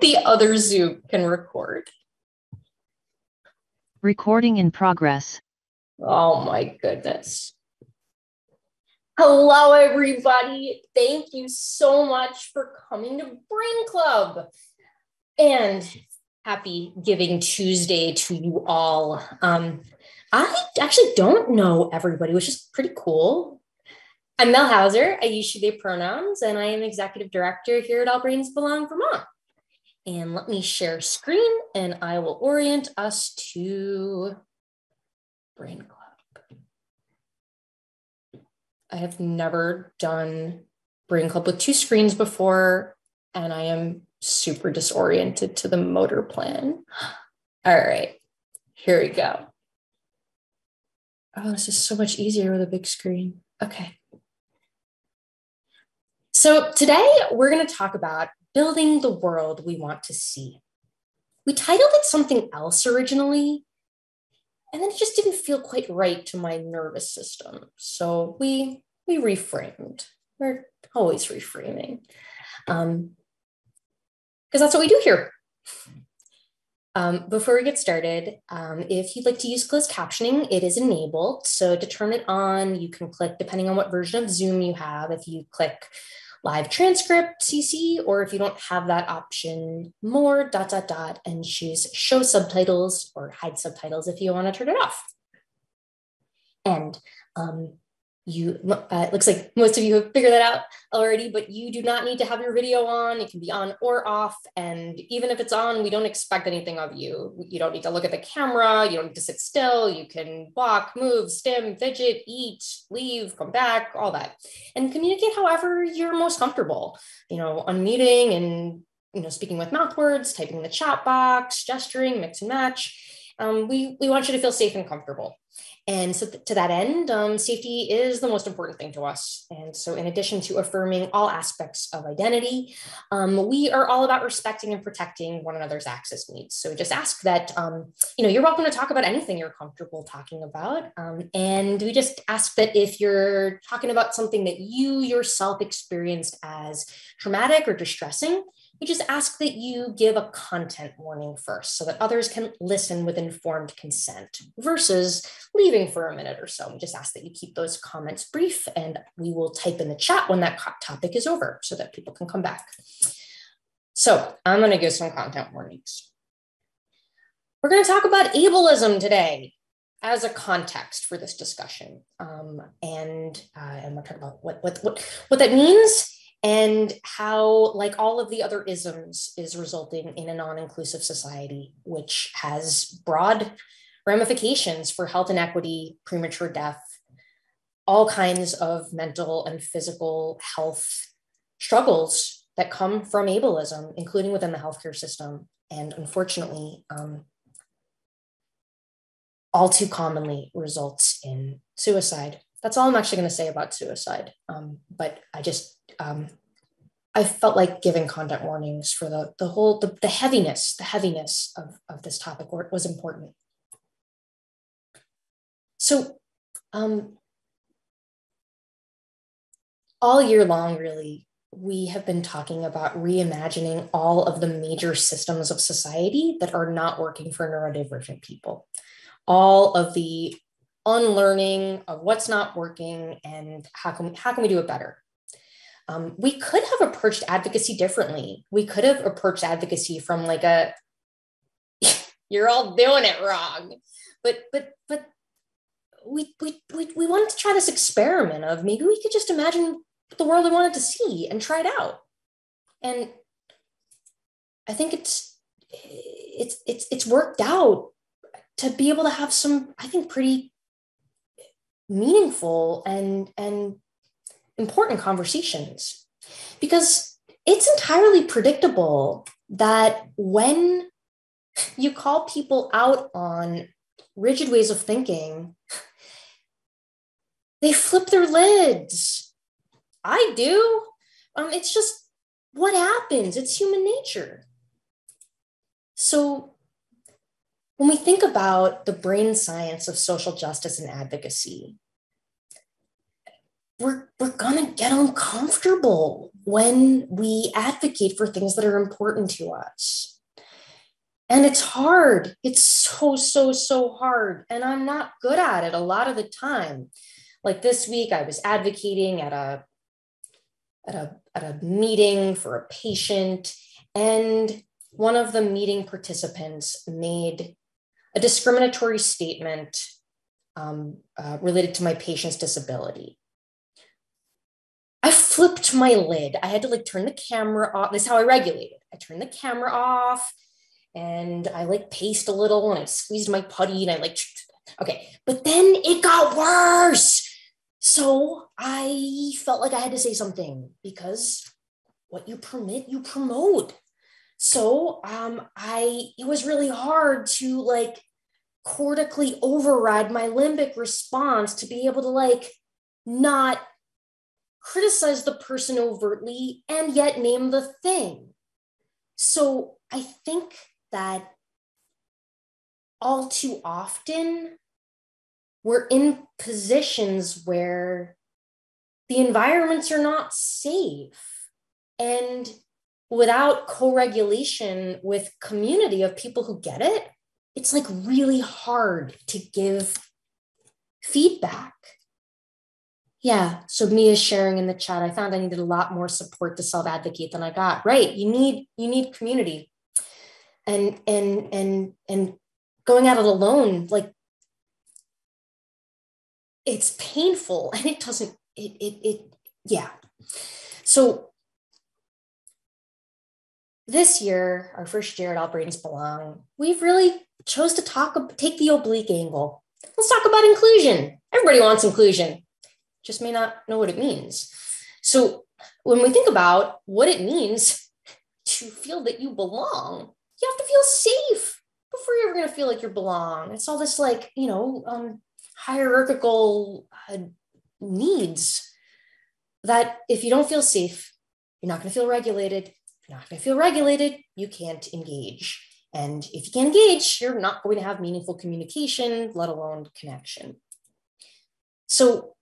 the other Zoom can record. Recording in progress. Oh my goodness. Hello, everybody. Thank you so much for coming to Brain Club. And happy Giving Tuesday to you all. Um, I actually don't know everybody, which is pretty cool. I'm Mel Houser. I use she, they pronouns, and I am executive director here at All Brains Belong Vermont. And let me share screen and I will orient us to Brain Club. I have never done Brain Club with two screens before, and I am super disoriented to the motor plan. All right, here we go. Oh, this is so much easier with a big screen. Okay. So today we're going to talk about building the world we want to see. We titled it something else originally, and then it just didn't feel quite right to my nervous system. So we we reframed. We're always reframing. Um, because that's what we do here. Um, before we get started, um, if you'd like to use closed captioning, it is enabled. So to turn it on, you can click, depending on what version of Zoom you have, if you click live transcript CC, or if you don't have that option, more dot dot dot, and choose show subtitles or hide subtitles if you want to turn it off. And um, you uh, it looks like most of you have figured that out already but you do not need to have your video on. It can be on or off. And even if it's on we don't expect anything of you. You don't need to look at the camera. You don't need to sit still. You can walk move stim fidget eat leave come back all that. And communicate however you're most comfortable you know unmuting and you know speaking with mouth words typing in the chat box gesturing mix and match. Um, we, we want you to feel safe and comfortable and so, th- to that end, um, safety is the most important thing to us. And so, in addition to affirming all aspects of identity, um, we are all about respecting and protecting one another's access needs. So, just ask that um, you know you're welcome to talk about anything you're comfortable talking about, um, and we just ask that if you're talking about something that you yourself experienced as traumatic or distressing, we just ask that you give a content warning first so that others can listen with informed consent versus leaving for a minute or so. We just ask that you keep those comments brief and we will type in the chat when that topic is over so that people can come back. So I'm going to give some content warnings. We're going to talk about ableism today as a context for this discussion. Um, and uh, I'm going to talk about what, what, what, what that means and how, like all of the other isms, is resulting in a non inclusive society, which has broad ramifications for health inequity, premature death, all kinds of mental and physical health struggles that come from ableism, including within the healthcare system. And unfortunately, um, all too commonly results in suicide. That's all I'm actually going to say about suicide. Um, but I just um, I felt like giving content warnings for the the whole the, the heaviness the heaviness of of this topic was important. So, um, all year long, really, we have been talking about reimagining all of the major systems of society that are not working for neurodivergent people. All of the unlearning of what's not working and how can, how can we do it better? um, we could have approached advocacy differently. We could have approached advocacy from like a you're all doing it wrong. But but but we we we, we wanted to try this experiment of maybe we could just imagine the world we wanted to see and try it out. And I think it's it's it's it's worked out to be able to have some, I think, pretty meaningful and and important conversations because it's entirely predictable that when you call people out on rigid ways of thinking, they flip their lids. I do. Um, it's just what happens, it's human nature. So, when we think about the brain science of social justice and advocacy, we're, we're gonna get uncomfortable when we advocate for things that are important to us. And it's hard. It's so, so, so hard. And I'm not good at it a lot of the time. Like this week, I was advocating at a at a, at a meeting for a patient, and one of the meeting participants made a discriminatory statement um, uh, related to my patient's disability. I flipped my lid. I had to like turn the camera off. This is how I regulated. I turned the camera off and I like paced a little and I squeezed my putty and I like, okay. But then it got worse. So I felt like I had to say something because what you permit, you promote. So um, I it was really hard to like cortically override my limbic response to be able to like not criticize the person overtly and yet name the thing. So I think that all too often we're in positions where the environments are not safe. And without co regulation with community of people who get it, it's like really hard to give feedback. Yeah. So Mia sharing in the chat, I found I needed a lot more support to self-advocate than I got. Right. You need you need community. And and and and going at it alone, like it's painful and it doesn't it it, it yeah so this year our first year at all brains belong we've really chose to talk take the oblique angle. Let's talk about inclusion. Everybody wants inclusion just may not know what it means. So when we think about what it means to feel that you belong you have to feel safe before you're ever going to feel like you belong. It's all this like you know um, hierarchical uh, needs that if you don't feel safe, you're not going to feel regulated. Not going feel regulated, you can't engage. And if you can't engage, you're not going to have meaningful communication, let alone connection. So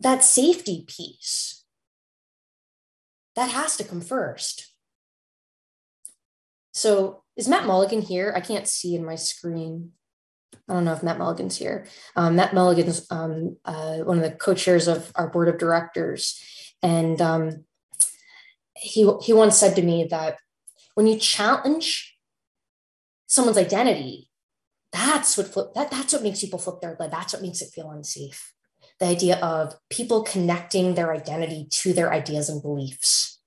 that safety piece, that has to come first. So is Matt Mulligan here? I can't see in my screen. I don't know if Matt Mulligan's here. Um, Matt Mulligan's um, uh, one of the co-chairs of our board of directors, and um, he he once said to me that when you challenge someone's identity, that's what flip, that that's what makes people flip their lid. That's what makes it feel unsafe. The idea of people connecting their identity to their ideas and beliefs,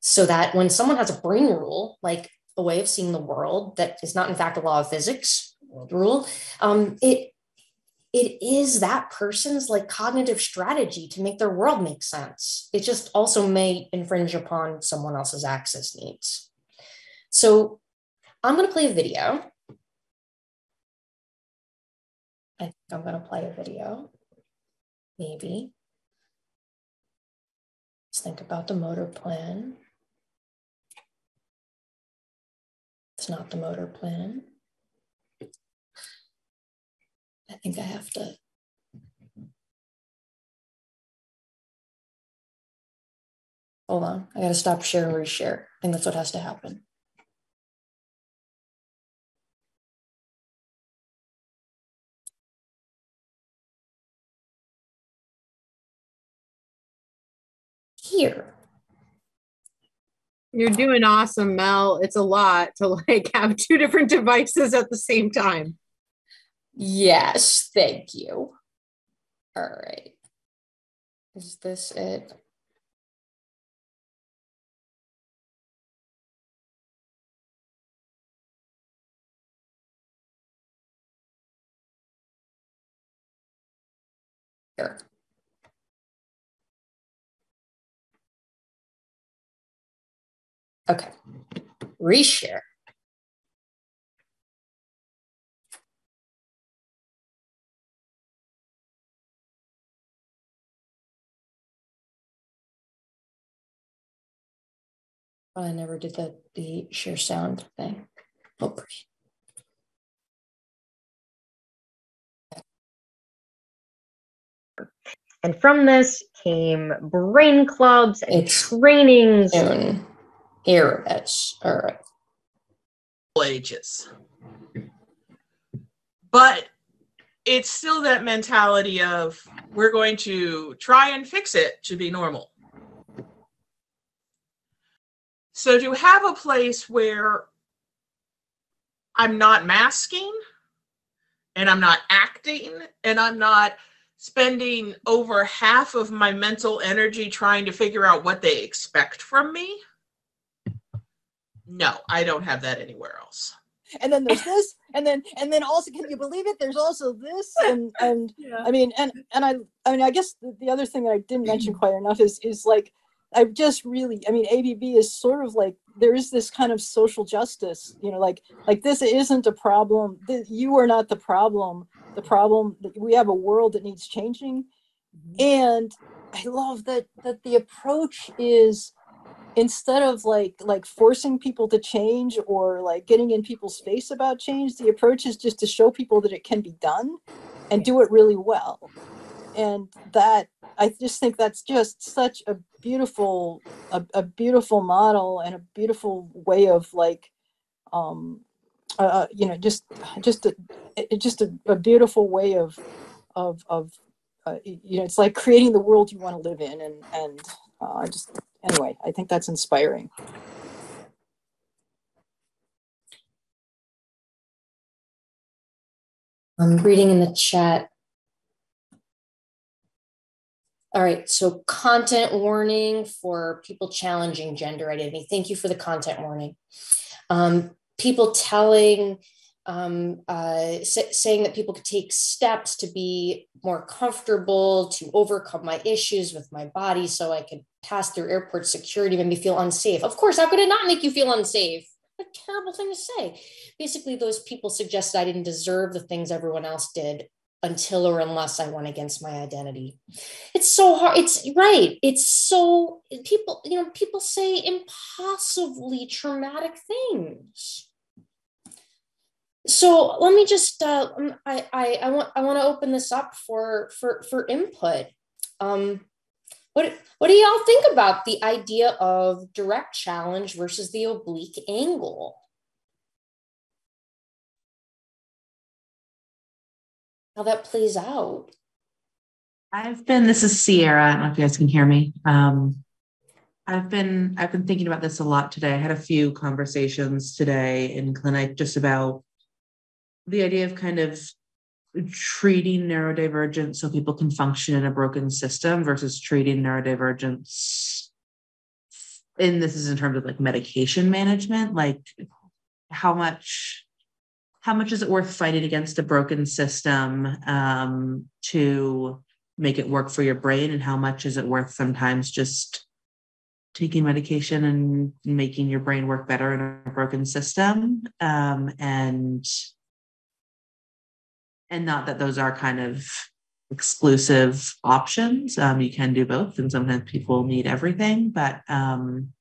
so that when someone has a brain rule, like a way of seeing the world that is not in fact a law of physics world rule um, it it is that person's like cognitive strategy to make their world make sense. It just also may infringe upon someone else's access needs. So i'm going to play a video. I think i'm going to play a video. Maybe. Let's think about the motor plan. It's not the motor plan I think I have to. Hold on, I gotta stop share and reshare. I think that's what has to happen. Here. You're doing awesome, Mel. It's a lot to like have two different devices at the same time. Yes, thank you. All right. Is this it? Here. Okay. Reshare. I never did the, the share sound thing. Oh, And from this came brain clubs and It's trainings. Soon. Here it is. All right. ages. But it's still that mentality of we're going to try and fix it to be normal. So to have a place where I'm not masking and I'm not acting and I'm not spending over half of my mental energy trying to figure out what they expect from me. No, I don't have that anywhere else. and then there's this and then and then also can you believe it there's also this and and Yeah. i mean and and i i mean i guess the, the other thing that i didn't mention quite enough is is like i just really i mean abb is sort of like there is this kind of social justice you know like like this isn't a problem you are not the problem the problem we have a world that needs changing. Mm-hmm. And i love that that the approach is instead of like like forcing people to change or like getting in people's face about change the approach is just to show people that it can be done and do it really well and that i just think that's just such a beautiful a, a beautiful model and a beautiful way of like um uh, you know just just a, just a, a beautiful way of of of uh, you know it's like creating the world you want to live in and and uh, just anyway i think that's inspiring I'm reading in the chat. All right, so content warning for people challenging gender identity. Thank you for the content warning. Um, people telling, um, uh, sa- saying that people could take steps to be more comfortable, to overcome my issues with my body so I could pass through airport security, made me feel unsafe. Of course, how could it not make you feel unsafe? A terrible thing to say basically those people suggested I didn't deserve the things everyone else did until or unless I went against my identity. It's so hard. It's right. It's so people, you know, people say impossibly traumatic things. So let me just uh, um, I, I I want I want to open this up for for for input. Um, what what do y'all think about the idea of direct challenge versus the oblique angle? How that plays out. I've been, this is Sierra. I don't know if you guys can hear me. Um, I've been, I've been thinking about this a lot today. I had a few conversations today in clinic just about the idea of kind of treating neurodivergence so people can function in a broken system versus treating neurodivergence. And this is in terms of like medication management, like how much how much is it worth fighting against a broken system um, to make it work for your brain? And how much is it worth sometimes just taking medication and making your brain work better in a broken system? Um, and and not that those are kind of exclusive options. Um, you can do both and sometimes people need everything but um,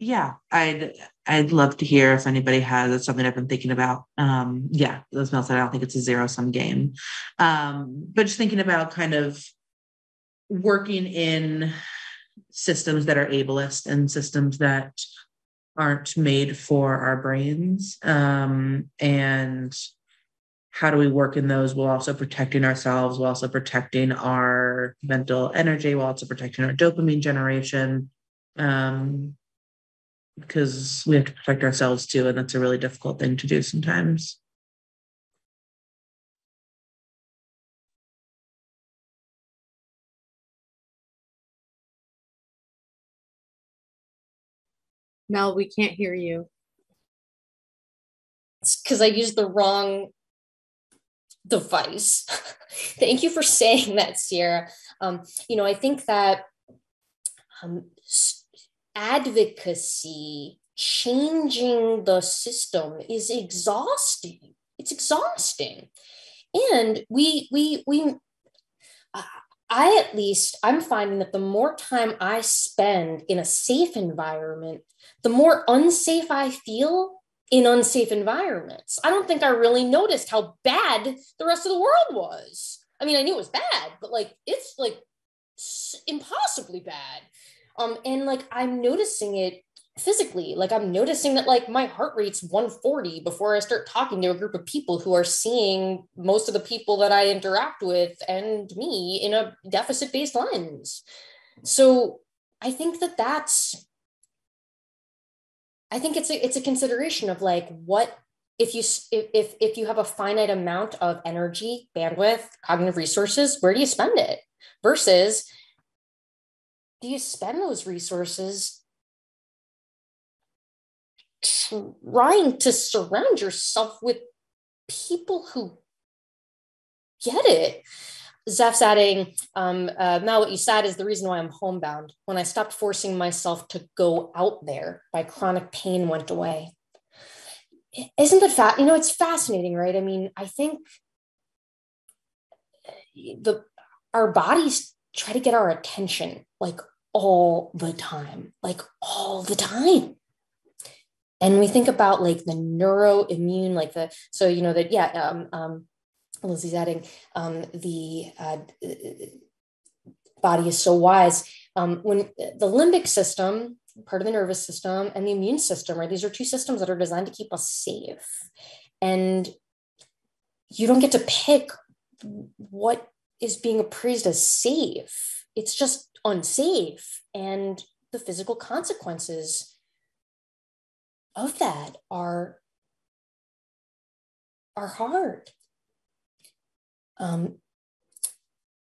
yeah i'd i'd love to hear if anybody has something i've been thinking about. Um yeah those Mel said i don't think it's a zero sum game. Um but just thinking about kind of working in systems that are ableist and systems that aren't made for our brains um and how do we work in those while also protecting ourselves while also protecting our mental energy while also protecting our dopamine generation? Um because we have to protect ourselves too and that's a really difficult thing to do sometimes Mel, we can't hear you. It's because I used the wrong device. Thank you for saying that, Sierra. Um, you know, I think that um, advocacy, changing the system is exhausting. It's exhausting. And we, we, we, uh, I at least, I'm finding that the more time I spend in a safe environment, the more unsafe I feel in unsafe environments. I don't think I really noticed how bad the rest of the world was. I mean, I knew it was bad, but like it's like impossibly bad. Um, and like I'm noticing it physically. Like I'm noticing that like my heart rate's 140 before I start talking to a group of people who are seeing most of the people that I interact with and me in a deficit-based lens. So I think that that's I think it's a it's a consideration of like what if you if if if you have a finite amount of energy, bandwidth, cognitive resources, where do you spend it? Versus do you spend those resources trying to surround yourself with people who get it? Zeph's adding, um, uh, Mal, what you said is the reason why I'm homebound. When I stopped forcing myself to go out there, my chronic pain went away. Isn't it fat? You know, it's fascinating, right? I mean, I think the our bodies try to get our attention like all the time, like all the time. And we think about like the neuroimmune, like the so you know that yeah, um, um, Lizzie's adding um, the uh, body is so wise. Um, when the limbic system, part of the nervous system, and the immune system, right? These are two systems that are designed to keep us safe. And you don't get to pick what is being appraised as safe. It's just unsafe. And the physical consequences of that are, are hard. Um,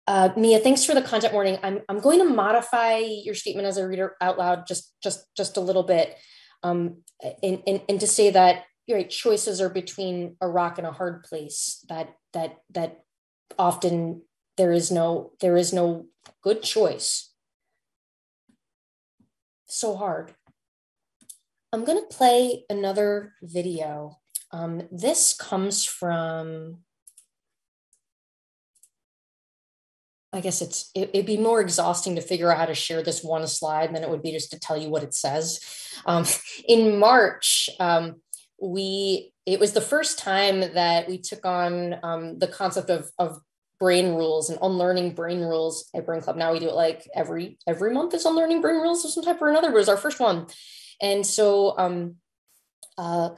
uh, Mia, thanks for the content warning. I'm, I'm going to modify your statement as a reader out loud just just just a little bit, um, and, and, and to say that you're right, choices are between a rock and a hard place. That that that often there is no there is no good choice. So hard. I'm going to play another video. Um, this comes from I guess it's it, would be more exhausting to figure out how to share this one slide than it would be just to tell you what it says. Um, in March, um, we it was the first time that we took on um, the concept of, of brain rules and unlearning brain rules at Brain Club. Now we do it like every every month is unlearning brain rules of some type or another. But it was our first one, and so um, uh,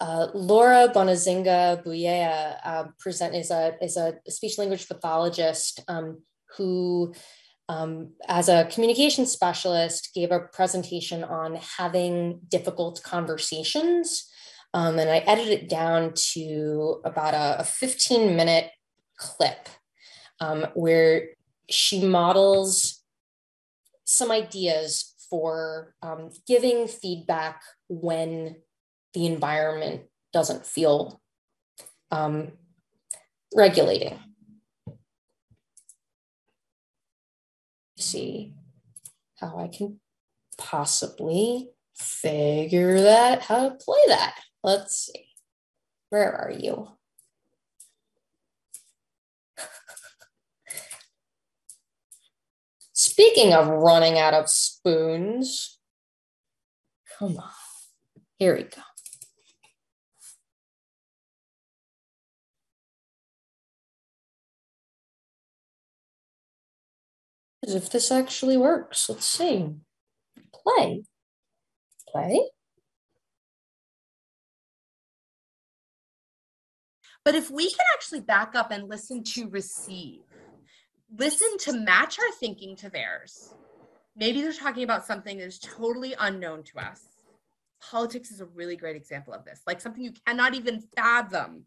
uh, Laura Bonazinga Buyea uh, present is a is a speech language pathologist um, who, um, as a communication specialist, gave a presentation on having difficult conversations. Um, and I edited it down to about a, a 15 minute clip um, where she models some ideas for um, giving feedback when the environment doesn't feel um, regulating. See how I can possibly figure that, how to play that. Let's see. Where are you? Speaking of running out of spoons, come on. Here we go. As if this actually works. Let's see. Play. Play. But if we can actually back up and listen to receive, listen to match our thinking to theirs. Maybe they're talking about something that is totally unknown to us. Politics is a really great example of this, like something you cannot even fathom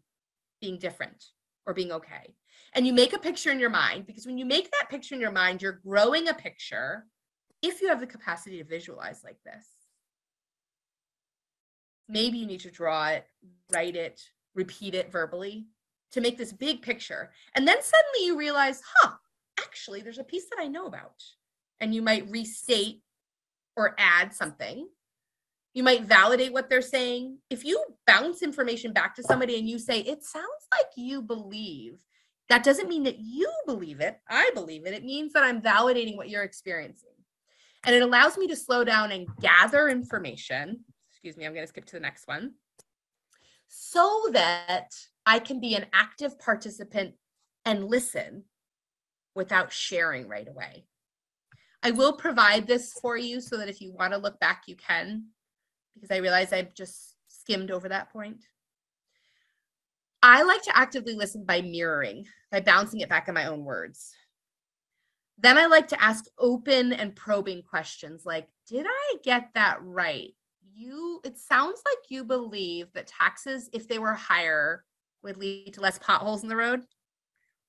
being different or being okay. And you make a picture in your mind because when you make that picture in your mind, you're growing a picture if you have the capacity to visualize like this. Maybe you need to draw it, write it, repeat it verbally to make this big picture. And then suddenly you realize, huh, actually, there's a piece that I know about. And you might restate or add something. You might validate what they're saying. If you bounce information back to somebody and you say, it sounds like you believe, that doesn't mean that you believe it. I believe it. It means that I'm validating what you're experiencing. And it allows me to slow down and gather information. Excuse me, I'm going to skip to the next one so that I can be an active participant and listen without sharing right away. I will provide this for you so that if you want to look back, you can, because I realize I've just skimmed over that point. I like to actively listen by mirroring, by bouncing it back in my own words. Then I like to ask open and probing questions like, did I get that right? You, it sounds like you believe that taxes, if they were higher, would lead to less potholes in the road.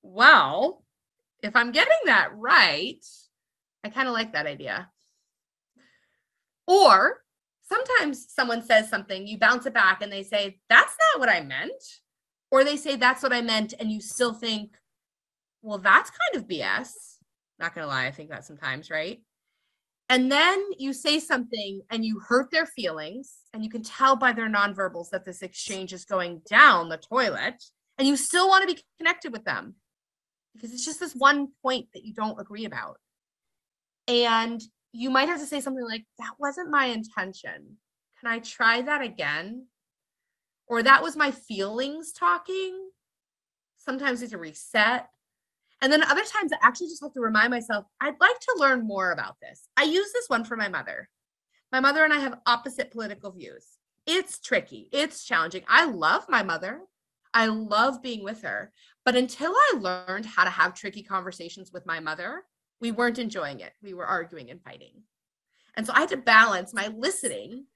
Well, if I'm getting that right, I kind of like that idea. Or sometimes someone says something, you bounce it back and they say, that's not what I meant. Or they say, that's what I meant. And you still think, well, that's kind of BS. Not going to lie, I think that sometimes, right? And then you say something and you hurt their feelings, and you can tell by their nonverbals that this exchange is going down the toilet, and you still want to be connected with them because it's just this one point that you don't agree about. And you might have to say something like, That wasn't my intention. Can I try that again? Or that was my feelings talking. Sometimes it's a reset. And then other times I actually just have to remind myself, I'd like to learn more about this. I use this one for my mother. My mother and I have opposite political views. It's tricky, it's challenging. I love my mother. I love being with her. But until I learned how to have tricky conversations with my mother, we weren't enjoying it. We were arguing and fighting. And so I had to balance my listening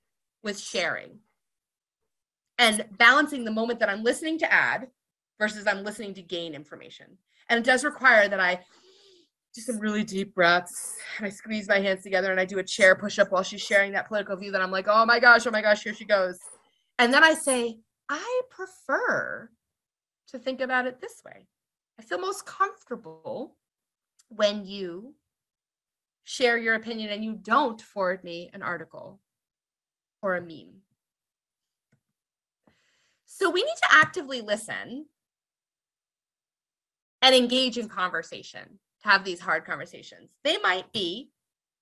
with sharing and balancing the moment that I'm listening to add versus I'm listening to gain information. And it does require that I do some really deep breaths and I squeeze my hands together and I do a chair push up while she's sharing that political view that I'm like, oh my gosh, oh my gosh, here she goes. And then I say, I prefer to think about it this way. I feel most comfortable when you share your opinion and you don't forward me an article or a meme. So we need to actively listen and engage in conversation to have these hard conversations. They might be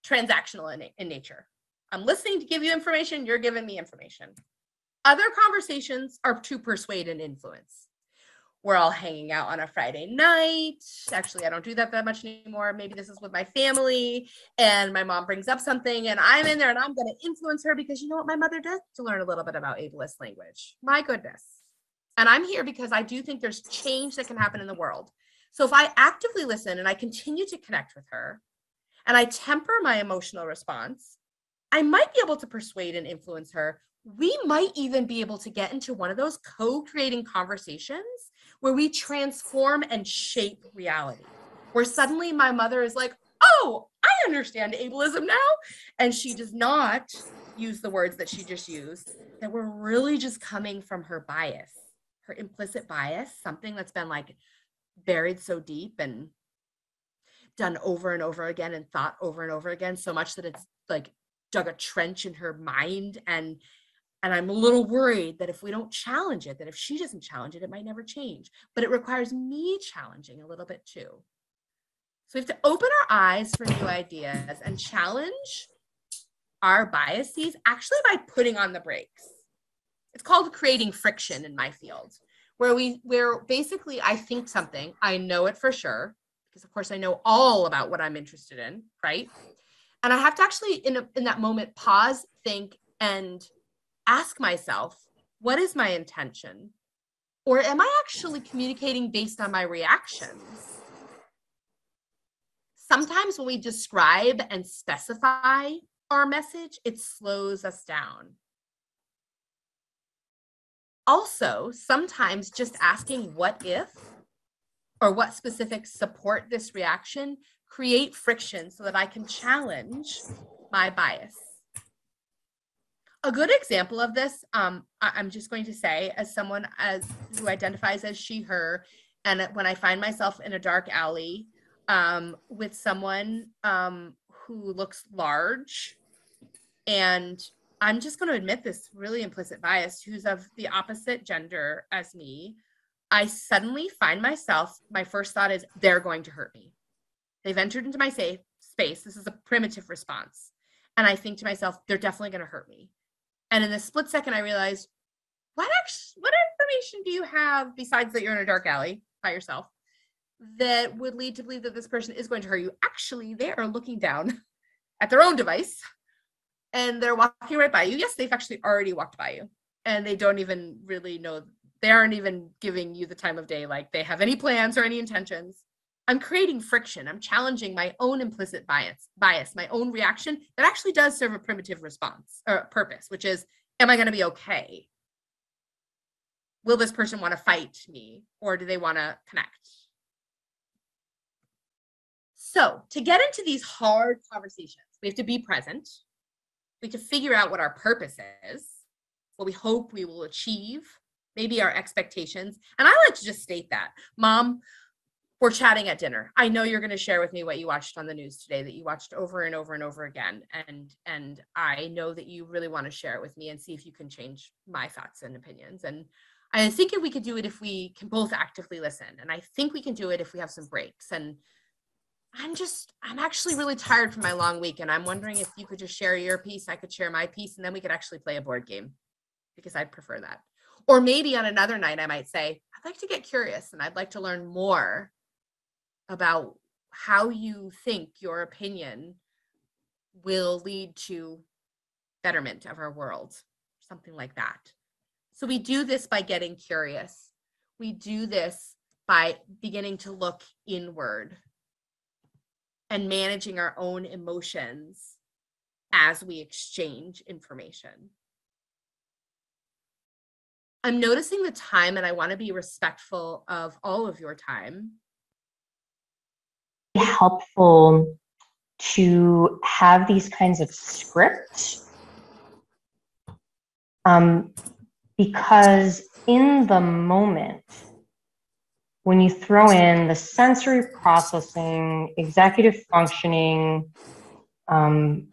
transactional in, in nature. I'm listening to give you information, you're giving me information. Other conversations are to persuade and influence. We're all hanging out on a Friday night. Actually, I don't do that that much anymore. Maybe this is with my family, and my mom brings up something, and I'm in there and I'm going to influence her because you know what my mother does to learn a little bit about ableist language. My goodness. And I'm here because I do think there's change that can happen in the world. So if I actively listen and I continue to connect with her and I temper my emotional response, I might be able to persuade and influence her we might even be able to get into one of those co creating conversations where we transform and shape reality. Where suddenly my mother is like, oh, I understand ableism now. And she does not use the words that she just used, that were really just coming from her bias, her implicit bias, something that's been like buried so deep and done over and over again and thought over and over again so much that it's like dug a trench in her mind and and I'm a little worried that if we don't challenge it, that if she doesn't challenge it, it might never change. But it requires me challenging a little bit too. So we have to open our eyes for new ideas and challenge our biases actually by putting on the brakes. It's called creating friction in my field, where we where basically I think something, I know it for sure, because of course I know all about what I'm interested in, right? And I have to actually in a, in that moment pause, think, and ask myself, what is my intention? Or am I actually communicating based on my reactions? Sometimes when we describe and specify our message, it slows us down. Also, sometimes just asking what if or what specifics support this reaction create friction so that I can challenge my bias a good example of this um I, am just going to say as someone as who identifies as she her and when i find myself in a dark alley um with someone um who looks large and i'm just going to admit this really implicit bias who's of the opposite gender as me i suddenly find myself my first thought is they're going to hurt me. They've entered into my safe space. This is a primitive response. And i think to myself they're definitely going to hurt me and in the split second, I realized, what actually, what information do you have besides that you're in a dark alley by yourself that would lead to believe that this person is going to hurt you. Actually, they are looking down at their own device and they're walking right by you. Yes, they've actually already walked by you and they don't even really know, they aren't even giving you the time of day like they have any plans or any intentions. I'm creating friction. I'm challenging my own implicit bias, bias, my own reaction that actually does serve a primitive response or purpose, which is, am I going to be okay? Will this person want to fight me or do they want to connect? So, to get into these hard conversations, we have to be present. We have to figure out what our purpose is, what we hope we will achieve, maybe our expectations. And I like to just state that, Mom, we're chatting at dinner. I know you're going to share with me what you watched on the news today that you watched over and over and over again and and I know that you really want to share it with me and see if you can change my thoughts and opinions and I think if we could do it if we can both actively listen and I think we can do it if we have some breaks and I'm just, I'm actually really tired from my long week. And I'm wondering if you could just share your piece, I could share my piece, and then we could actually play a board game because I'd prefer that. Or maybe on another night, I might say, I'd like to get curious and I'd like to learn more about how you think your opinion will lead to betterment of our world, something like that. So we do this by getting curious. We do this by beginning to look inward and managing our own emotions as we exchange information. I'm noticing the time and I want to be respectful of all of your time. Helpful to have these kinds of scripts um, because in the moment, when you throw in the sensory processing, executive functioning, um,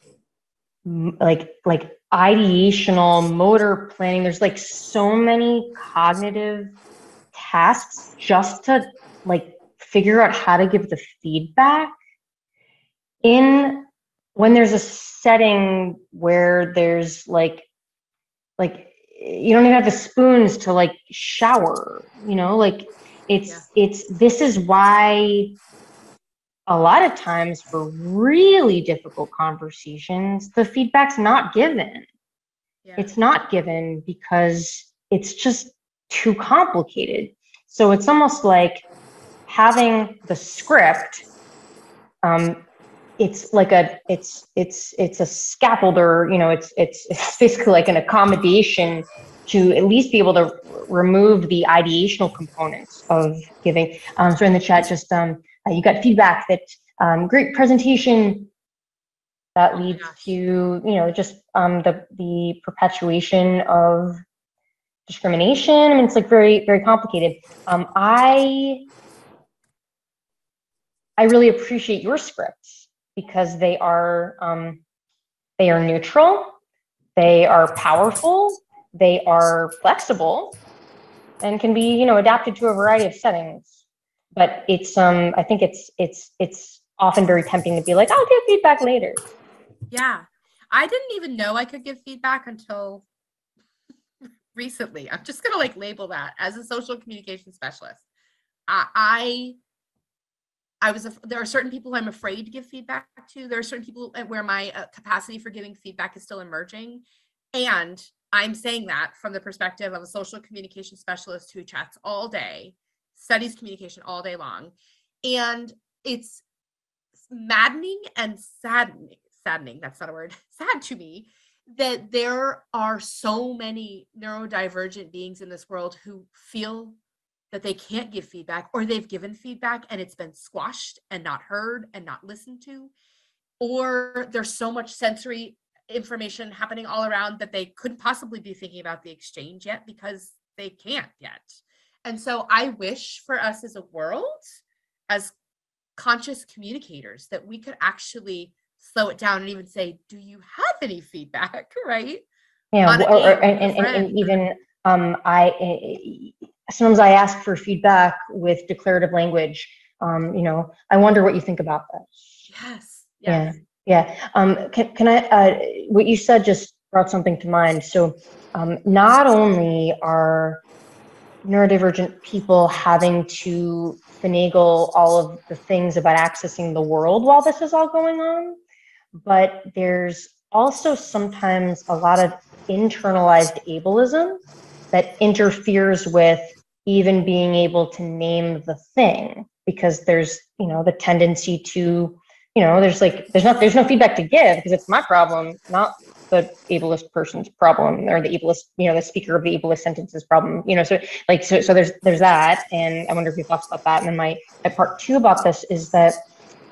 like like ideational, motor planning, there's like so many cognitive tasks just to like figure out how to give the feedback in when there's a setting where there's like like you don't even have the spoons to like shower you know like it's yeah. it's this is why a lot of times for really difficult conversations the feedback's not given yeah. it's not given because it's just too complicated so it's almost like having the script um, it's like a it's it's it's a scaffolder you know it's it's it's basically like an accommodation to at least be able to remove the ideational components of giving. Um, so in the chat, just um, uh, you got feedback that um, great presentation that leads to you know just um, the the perpetuation of discrimination. I mean, it's like very very complicated. Um, I I really appreciate your scripts because they are um, they are neutral, they are powerful, they are flexible and can be, you know, adapted to a variety of settings. But it's um I think it's it's it's often very tempting to be like, I'll give feedback later. Yeah. I didn't even know I could give feedback until recently. I'm just gonna like label that as a social communication specialist. I, I I was, there are certain people I'm afraid to give feedback to. There are certain people where my uh, capacity for giving feedback is still emerging. And I'm saying that from the perspective of a social communication specialist who chats all day, studies communication all day long. And it's maddening and saddening, saddening, that's not a word, sad to me that there are so many neurodivergent beings in this world who feel that they can't give feedback or they've given feedback and it's been squashed and not heard and not listened to or there's so much sensory information happening all around that they couldn't possibly be thinking about the exchange yet because they can't yet. And so I wish for us as a world, as conscious communicators, that we could actually slow it down and even say, Do you have any feedback? Right. Yeah. Or, or, and, and, and, even um, I sometimes I ask for feedback with declarative language. Um, you know, I wonder what you think about this. Yes. yes. Yeah. Yeah. Um, can, can I, uh, what you said just brought something to mind. So um, not only are neurodivergent people having to finagle all of the things about accessing the world while this is all going on. But there's also sometimes a lot of internalized ableism that interferes with even being able to name the thing because there's you know the tendency to you know there's like there's not there's no feedback to give because it's my problem not the ableist person's problem or the ableist you know the speaker of the ableist sentence's problem you know so like so so there's there's that. And i wonder if you thought about that. And then my, my part two about this is that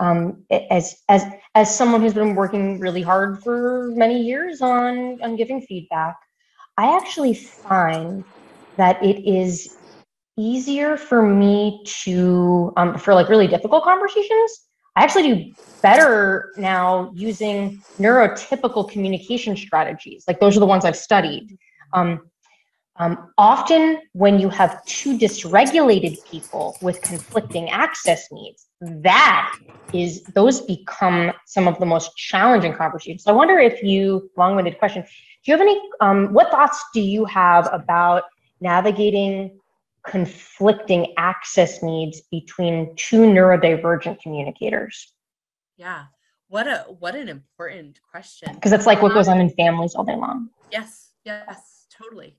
um, as as as someone who's been working really hard for many years on on giving feedback i actually find that it is easier for me to um, for like really difficult conversations I actually do better now using neurotypical communication strategies. Like those are the ones I've studied. Um, um, often, when you have two dysregulated people with conflicting access needs, that is, those become some of the most challenging conversations. So I wonder if you, long winded question, do you have any, um, what thoughts do you have about navigating conflicting access needs between two neurodivergent communicators? Yeah. What a what an important question. Because it's like what goes on in families all day long. Yes, yes, totally.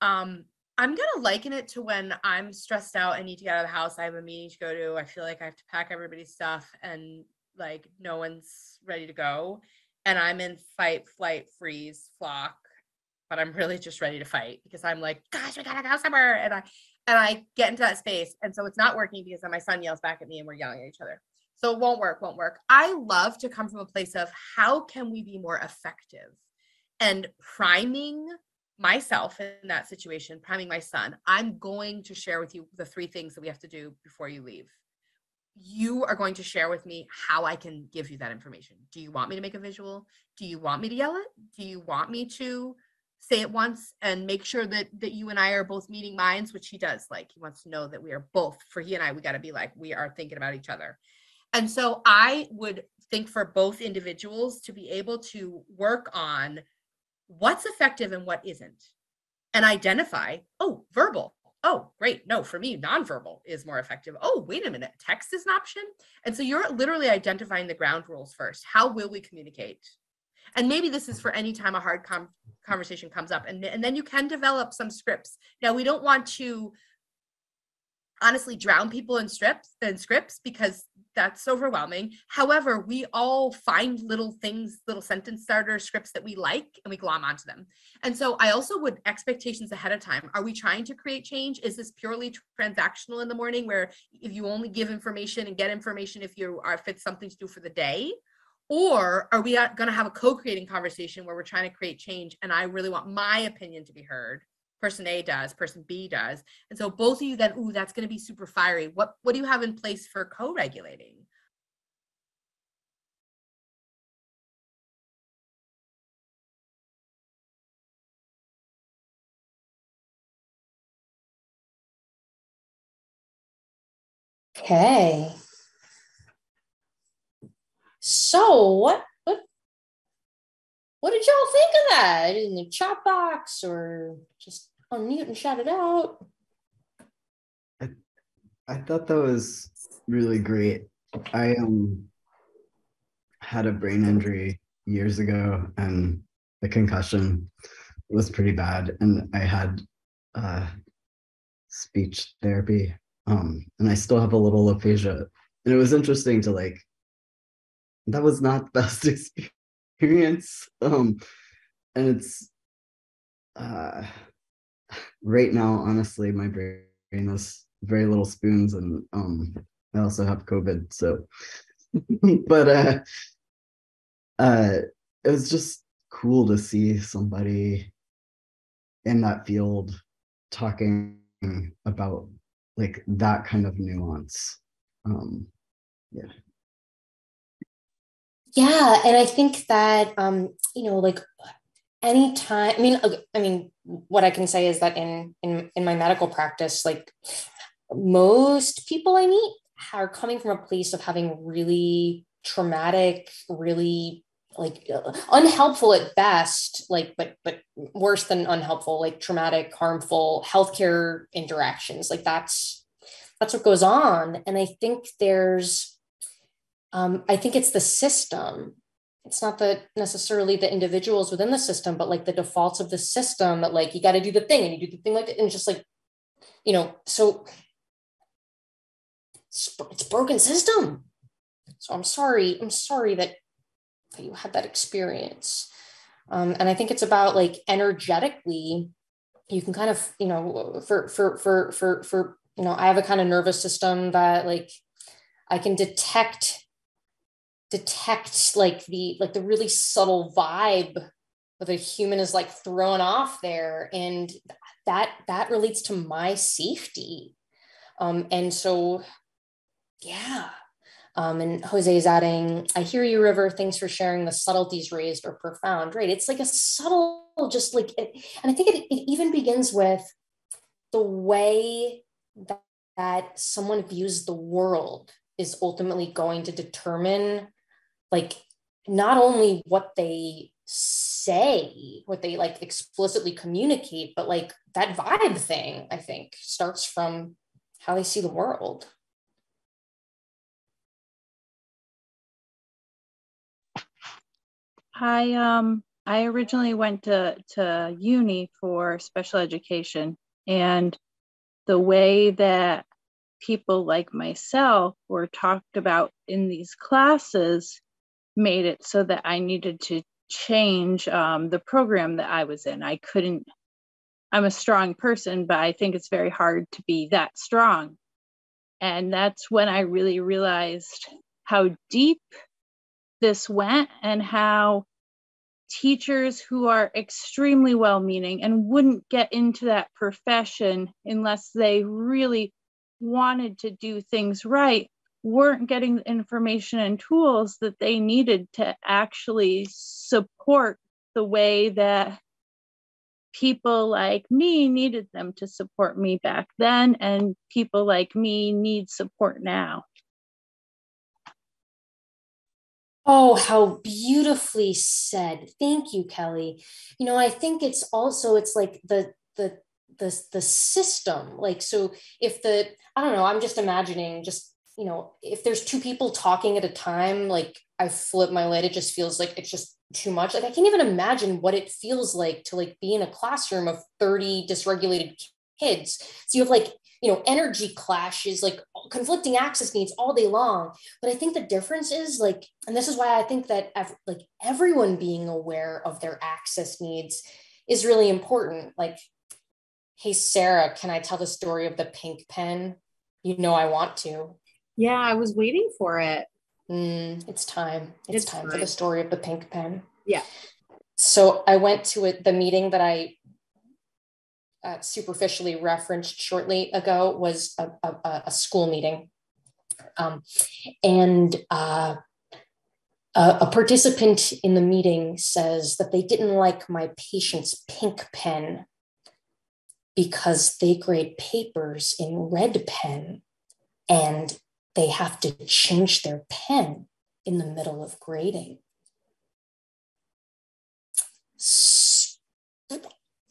Um, I'm gonna liken it to when I'm stressed out, I need to get out of the house, I have a meeting to go to, I feel like I have to pack everybody's stuff and like no one's ready to go. And I'm in fight, flight, freeze, flock, but I'm really just ready to fight because I'm like, gosh, we gotta go somewhere. And I and I get into that space. And so it's not working because then my son yells back at me and we're yelling at each other. So it won't work, won't work. I love to come from a place of how can we be more effective and priming myself in that situation, priming my son. I'm going to share with you the three things that we have to do before you leave. You are going to share with me how I can give you that information. Do you want me to make a visual? Do you want me to yell it? Do you want me to say it once and make sure that that you and I are both meeting minds, which he does. Like he wants to know that we are both for he and I, we got to be like we are thinking about each other. And so I would think for both individuals to be able to work on what's effective and what isn't and identify, oh, verbal. Oh, great. No, for me, nonverbal is more effective. Oh, wait a minute. Text is an option. And so you're literally identifying the ground rules first. How will we communicate? And maybe this is for any time a hard com- conversation comes up. And, and then you can develop some scripts. Now we don't want to honestly drown people in strips and scripts because that's overwhelming. However we all find little things little sentence starter scripts that we like and we glom onto them. And so i also would expectations ahead of time. Are we trying to create change? Is this purely transactional in the morning where if you only give information and get information if you are if it's something to do for the day or are we going to have a co-creating conversation where we're trying to create change and i really want my opinion to be heard? Person a does person b does. And so both of you then ooh that's going to be super fiery. What what do you have in place for co-regulating? Okay. So what what what did y'all think of that in the chat box or just unmute and shout it out? I, I thought that was really great. I um had a brain injury years ago and the concussion was pretty bad and I had uh speech therapy um and I still have a little aphasia and it was interesting to like that was not the best experience. Um, and it's uh, right now, honestly, my brain has very little spoons, and um, I also have COVID. So, but uh, uh, it was just cool to see somebody in that field talking about like that kind of nuance. Um, yeah. Yeah, and I think that um, you know, like anytime. I mean, I mean, what I can say is that in in in my medical practice, like most people I meet are coming from a place of having really traumatic, really like unhelpful at best like but but worse than unhelpful like traumatic harmful healthcare interactions like that's that's what goes on and i think there's um, i think it's the system. It's not the necessarily the individuals within the system but like the defaults of the system that like you got to do the thing and you do the thing like and just like you know so it's, it's broken system. So i'm sorry i'm sorry that, that you had that experience. Um, and i think it's about like energetically you can kind of you know for for for for for you know i have a kind of nervous system that like i can detect detect like the like the really subtle vibe that a human is like thrown off there and that that relates to my safety. Um and so yeah. Um and jose is adding i hear you river. Thanks for sharing the subtleties raised or profound. Right. It's like a subtle just like and i think it, it even begins with the way that, that someone views the world is ultimately going to determine like not only what they say what they like explicitly communicate but like that vibe thing i think starts from how they see the world. I um I originally went to to uni for special education and the way that people like myself were talked about in these classes made it so that I needed to change um, the program that I was in. I couldn't, I'm a strong person, but I think it's very hard to be that strong. And that's when I really realized how deep this went and how teachers who are extremely well meaning and wouldn't get into that profession unless they really wanted to do things right weren't getting the information and tools that they needed to actually support the way that people like me needed them to support me back then and people like me need support now Oh, how beautifully said. Thank you, Kelly. You know, I think it's also it's like the the the the system. Like so if the I don't know, I'm just imagining just you know, if there's two people talking at a time, like I flip my lid, it just feels like it's just too much. Like I can't even imagine what it feels like to like be in a classroom of 30 dysregulated kids. So you have like, you know, energy clashes, like conflicting access needs all day long. But I think the difference is like, and this is why I think that ev- like everyone being aware of their access needs is really important. Like, hey, Sarah, can I tell the story of the pink pen? You know, I want to. Yeah, I was waiting for it. Mm, it's time. It's, It's time for the story of the pink pen. Yeah. So I went to it, the meeting that I uh, superficially referenced shortly ago was a, a, a- a school meeting. Um, and uh, a, a participant in the meeting says that they didn't like my patient's pink pen because they grade papers in red pen and they have to change their pen in the middle of grading.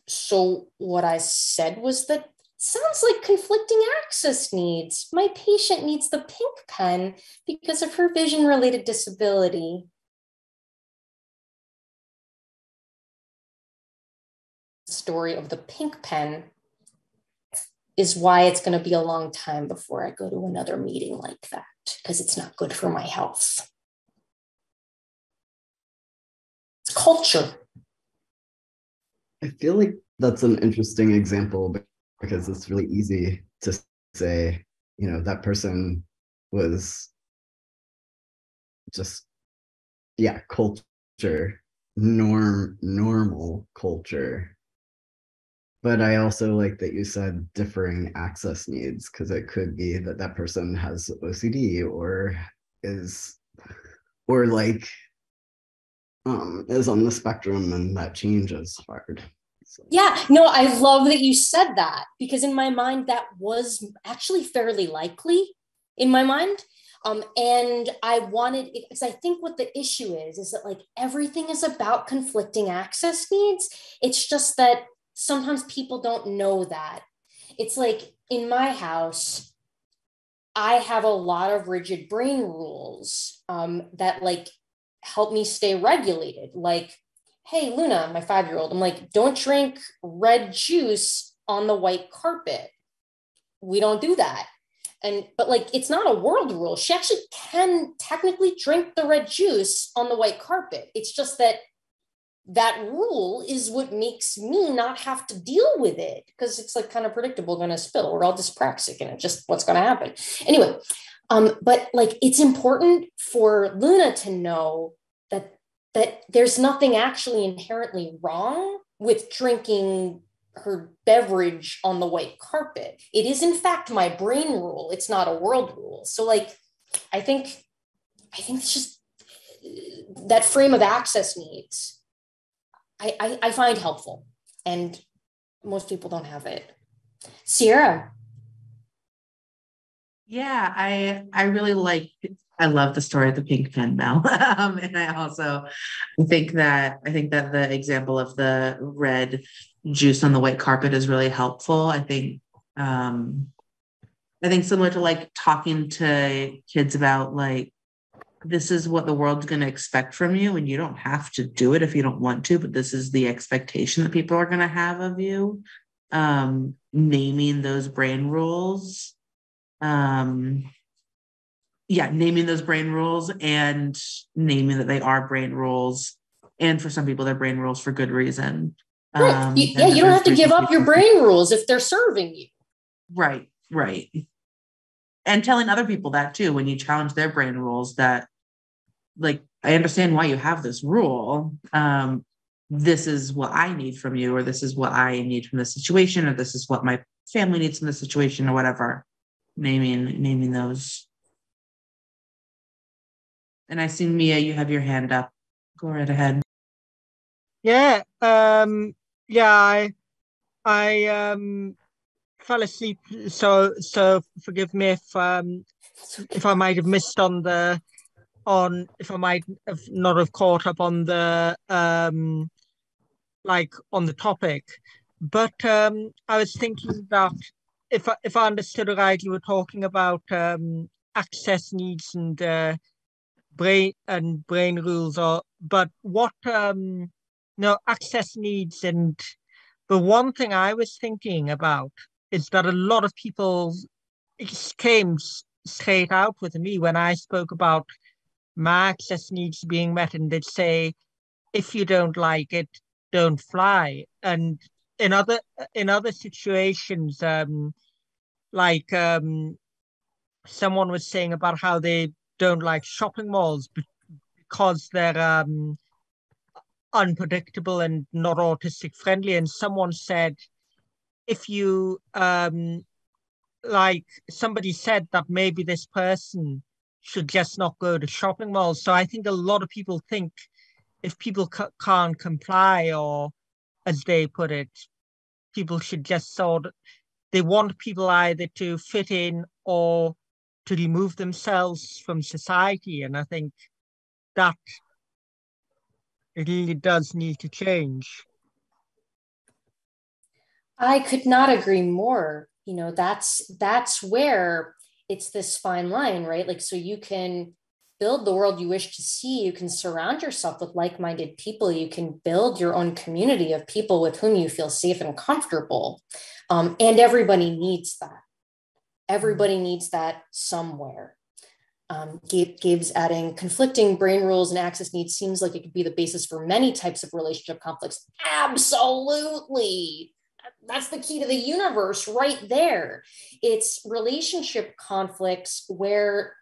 So, what I said was that sounds like conflicting access needs. My patient needs the pink pen because of her vision related disability. Story of the pink pen is why it's going to be a long time before I go to another meeting like that because it's not good for my health. It's culture. I feel like that's an interesting example because it's really easy to say, you know, that person was just, yeah, culture, norm, normal culture. But I also like that you said differing access needs because it could be that that person has OCD or is, or like, um, is on the spectrum and that change is hard. So- Yeah, no, I love that you said that because in my mind, that was actually fairly likely in my mind. Um, and I wanted because I think what the issue is is that like everything is about conflicting access needs. It's just that sometimes people don't know that. It's like in my house, I have a lot of rigid brain rules um, that like help me stay regulated. Like, hey, Luna, my five year old, I'm like, don't drink red juice on the white carpet. We don't do that. And, but like, it's not a world rule. She actually can technically drink the red juice on the white carpet. It's just that that rule is what makes me not have to deal with it because it's like kind of predictable going to spill. We're all dyspraxic and it's just what's going to happen. Anyway, um, but like it's important for Luna to know that that there's nothing actually inherently wrong with drinking her beverage on the white carpet. It is in fact my brain rule. It's not a world rule. So like I think I think it's just that frame of access needs I, I, I find helpful and most people don't have it. Sierra. Yeah, I I really like I love the story of the pink pen Mel. um, and I also think that I think that the example of the red juice on the white carpet is really helpful. I think um I think similar to like talking to kids about like this is what the world's going to expect from you and you don't have to do it if you don't want to but this is the expectation that people are going to have of you um naming those brain rules um yeah naming those brain rules and naming that they are brain rules and for some people they're brain rules for good reason. Right. um, you, yeah you don't have to give up your brain rules if they're serving you. Right right. And telling other people that too when you challenge their brain rules that like i understand why you have this rule. Um this is what i need from you or this is what i need from the situation or this is what my family needs from the situation or whatever. Naming naming those. And i see mia you have your hand up. Go right ahead. Yeah um yeah i i um fell asleep. So so forgive me if um if i might have missed on the on if I might have not have caught up on the um like on the topic. But um I was thinking that if I if I understood right, you were talking about um access needs and uh brain and brain rules or but what um no access needs and the one thing I was thinking about is that a lot of people came straight out with me when I spoke about my access needs being met and they'd say if you don't like it don't fly. And in other in other situations um like um someone was saying about how they don't like shopping malls because they're um unpredictable and not autistic friendly. And someone said if you um like somebody said that maybe this person should just not go to shopping malls. So I think a lot of people think if people c- can't comply, or as they put it, people should just sort of, they want people either to fit in or to remove themselves from society. And I think that it really does need to change. I could not agree more. You know, that's that's where it's this fine line, right? Like, so you can build the world you wish to see. You can surround yourself with like minded people. You can build your own community of people with whom you feel safe and comfortable. Um, and everybody needs that. Everybody needs that somewhere. Um, Gabe's adding conflicting brain rules and access needs seems like it could be the basis for many types of relationship conflicts. Absolutely that's the key to the universe right there. It's relationship conflicts where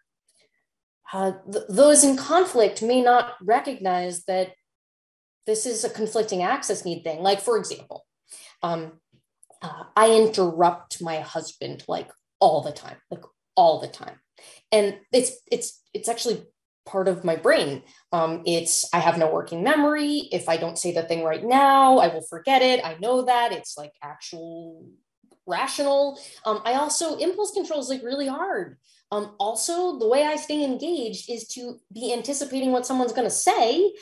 uh, th- those in conflict may not recognize that this is a conflicting access need thing. Like, for example, um, uh, I interrupt my husband like all the time, like all the time, and it's it's it's actually part of my brain. Um, it's I have no working memory. If I don't say the thing right now, I will forget it. I know that it's like actual rational. Um, I also impulse control is like really hard. Um, also, the way I stay engaged is to be anticipating what someone's going to say.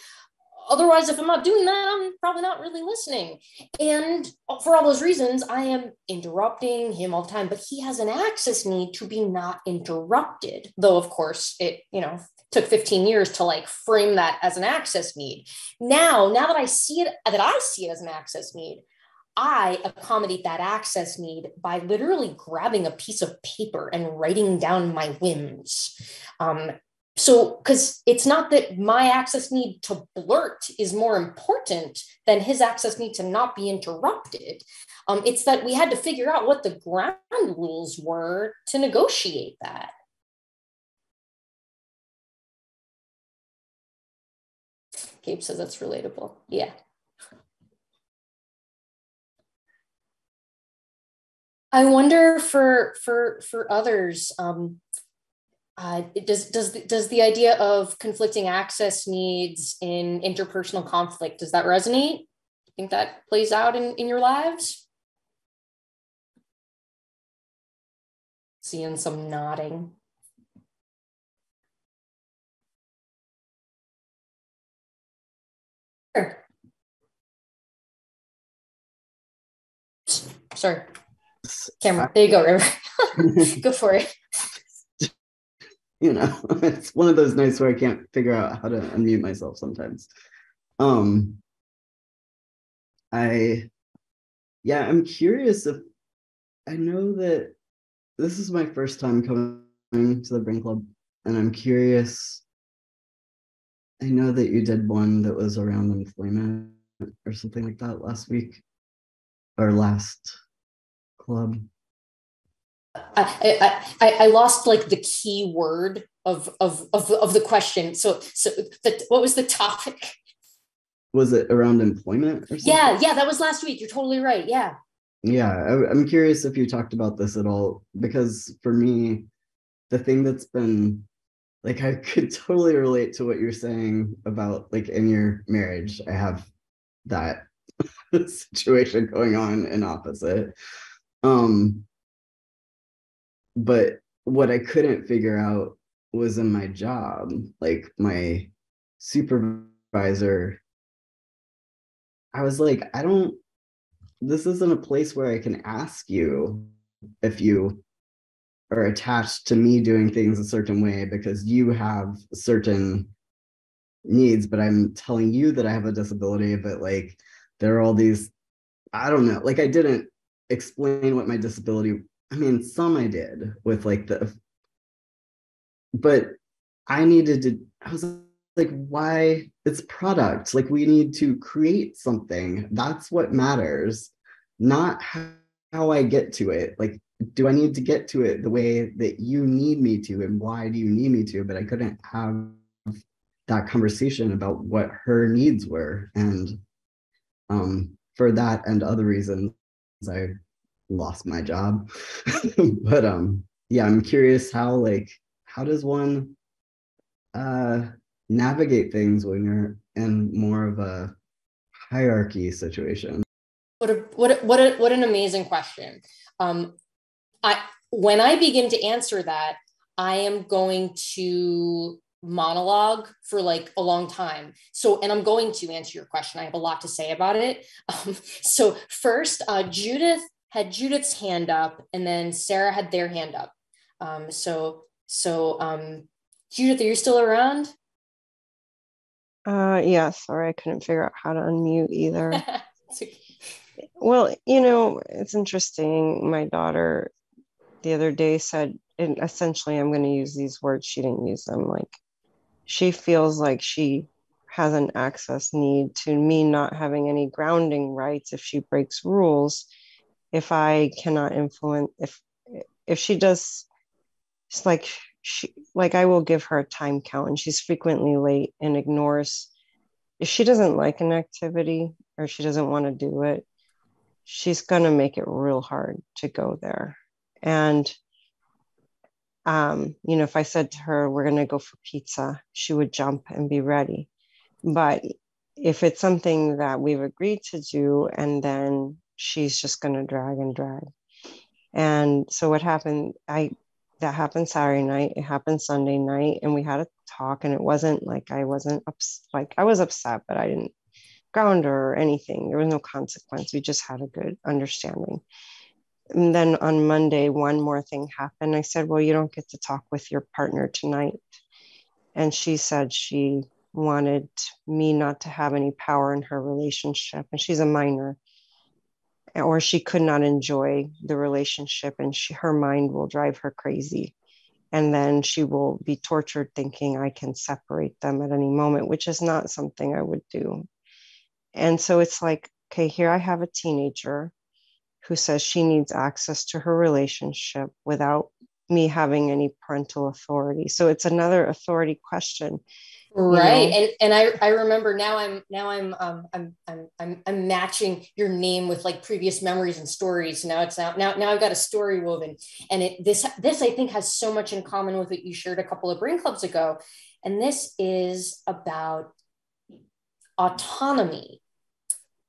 Otherwise, if I'm not doing that, I'm probably not really listening. And for all those reasons, I am interrupting him all the time. But he has an access need to be not interrupted. Though, of course, it you know took 15 years to like frame that as an access need. Now, now that I see it, that I see it as an access need, I accommodate that access need by literally grabbing a piece of paper and writing down my whims. Um, so, because it's not that my access need to blurt is more important than his access need to not be interrupted. Um, it's that we had to figure out what the ground rules were to negotiate that. Gabe says that's relatable. Yeah. I wonder for for for others, um, uh, does does does the idea of conflicting access needs in interpersonal conflict does that resonate? I think that plays out in in your lives. Seeing some nodding. Sure. Sorry. Camera. There you go, River. go for it. You know, it's one of those nights where I can't figure out how to unmute myself sometimes. Um I yeah, I'm curious if I know that this is my first time coming to the Brain Club, and I'm curious I know that you did one that was around employment or something like that last week or last club. I, I, I lost like the key word of, of, of, of the question. So, so the, what was the topic? Was it around employment or something? Yeah, yeah, that was last week. You're totally right. Yeah. Yeah, I, I'm curious if you talked about this at all because for me, the thing that's been like I could totally relate to what you're saying about like in your marriage. I have that situation going on in opposite. Um but what I couldn't figure out was in my job, like my supervisor I was like, I don't this isn't a place where I can ask you if you are attached to me doing things a certain way because you have certain needs but i'm telling you that i have a disability but like there are all these i don't know. Like i didn't explain what my disability i mean some i did with like the but i needed to i was like why it's product? Like we need to create something. That's what matters not how, how i get to it. Like do I need to get to it the way that you need me to, and why do you need me to? But I couldn't have that conversation about what her needs were, and um, for that and other reasons, I lost my job. but um, yeah, I'm curious how like how does one uh, navigate things when you're in more of a hierarchy situation? What a what a, what a, what an amazing question. Um, I when I begin to answer that, I am going to monologue for like a long time. So, and I'm going to answer your question. I have a lot to say about it. Um, so, first, uh, Judith had Judith's hand up, and then Sarah had their hand up. Um, so, so um, Judith, are you still around? Uh, yeah. Sorry, I couldn't figure out how to unmute either. well, you know, it's interesting. My daughter the other day said, and essentially, I'm going to use these words. She didn't use them. Like, she feels like she has an access need to me not having any grounding rights if she breaks rules if i cannot influence if if she does it's like she like i will give her a time count and she's frequently late and ignores if she doesn't like an activity or she doesn't want to do it she's to make it real hard to go there and, um, you know, if I said to her, we're to go for pizza, she would jump and be ready. But if it's something that we've agreed to do and then she's just going to drag and drag. And so what happened, I that happened Saturday night, it happened Sunday night, and we had a talk, and it wasn't like I wasn't ups- like I was upset, but I didn't ground her or anything. There was no consequence. We just had a good understanding. And then on Monday, one more thing happened. I said, Well, you don't get to talk with your partner tonight. And she said she wanted me not to have any power in her relationship. And she's a minor or she could not enjoy the relationship and she, her mind will drive her crazy. And then she will be tortured thinking i can separate them at any moment which is not something i would do. And so it's like okay here i have a teenager who says she needs access to her relationship without me having any parental authority. So it's another authority question right. know? and and i i remember now i'm now i'm um I'm, I'm i'm i'm matching your name with like previous memories and stories. Now it's now now now i've got a story woven. And it this this i think has so much in common with what you shared a couple of brain clubs ago. And this is about autonomy.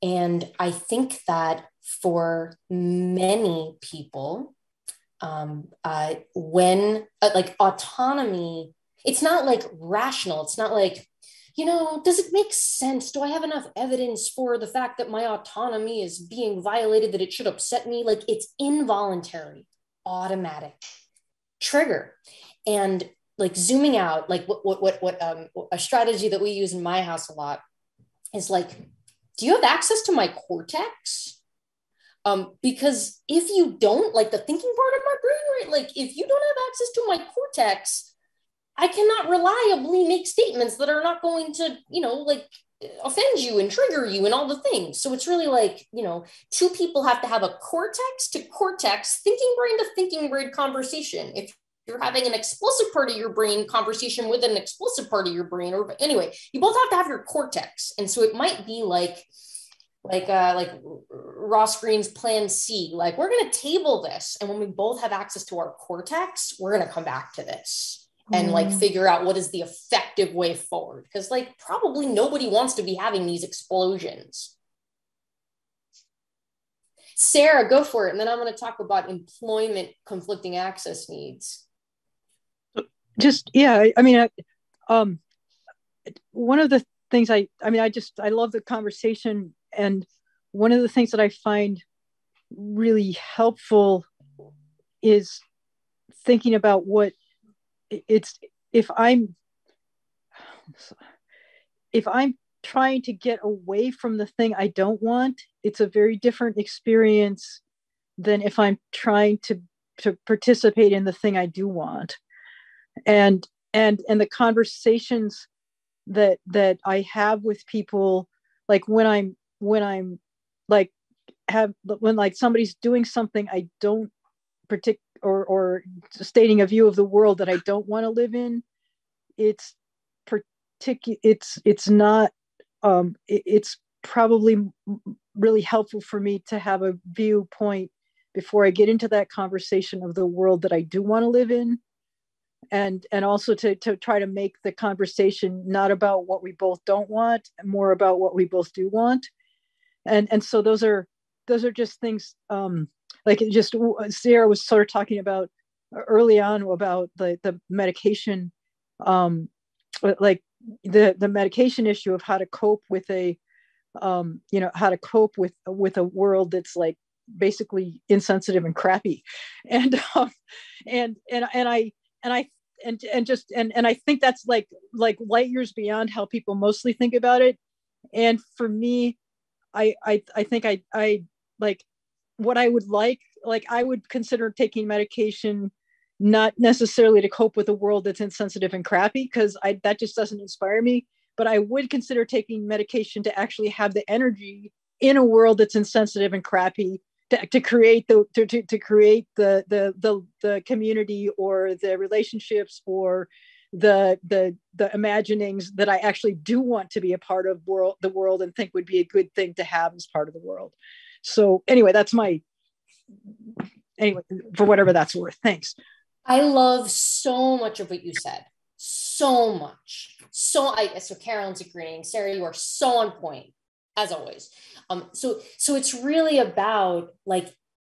And i think that for many people um, uh, when uh, like autonomy it's not like rational. It's not like, you know, does it make sense? Do I have enough evidence for the fact that my autonomy is being violated that it should upset me? Like it's involuntary, automatic trigger. And like zooming out, like what what what what um a strategy that we use in my house a lot is like, do you have access to my cortex? Um, because if you don't, like the thinking part of my brain, right? Like if you don't have access to my cortex, I cannot reliably make statements that are not going to, you know, like offend you and trigger you and all the things. So it's really like, you know, two people have to have a cortex to cortex, thinking brain to thinking brain conversation. If you're having an explicit part of your brain conversation with an explicit part of your brain, or anyway, you both have to have your cortex. And so it might be like, like uh like Ross Greene's plan C, like we're gonna table this. And when we both have access to our cortex, we're gonna come back to this and like mm. figure out what is the effective way forward because like probably nobody wants to be having these explosions sarah go for it and then i'm going to talk about employment conflicting access needs just yeah i mean um one of the things i i mean i just i love the conversation and one of the things that i find really helpful is thinking about what it's if i'm if i'm trying to get away from the thing i don't want it's a very different experience than if i'm trying to to participate in the thing i do want. And and and the conversations that that i have with people like when i'm when i'm like have when like somebody's doing something i don't partic- or or stating a view of the world that I don't want to live in, it's particular. It's it's not. Um, it, it's probably really helpful for me to have a viewpoint before I get into that conversation of the world that I do want to live in and and also to to try to make the conversation not about what we both don't want more about what we both do want and and so those are those are just things um like just Sarah was sort of talking about early on about the the medication, um, like the the medication issue of how to cope with a, um, you know, how to cope with with a world that's like basically insensitive and crappy, and um, and and and I and I and and just and and I think that's like like light years beyond how people mostly think about it. And for me, I I I think I I like what I would like, like I would consider taking medication not necessarily to cope with a world that's insensitive and crappy because I that just doesn't inspire me. But I would consider taking medication to actually have the energy in a world that's insensitive and crappy to, to create the to, to, to create the, the the the community or the relationships or the the the imaginings that I actually do want to be a part of world the world and think would be a good thing to have as part of the world. So anyway, that's my anyway for whatever that's worth. Thanks. I love so much of what you said. So much. So I so Carolyn's agreeing. Sarah, you are so on point as always. Um, so so it's really about like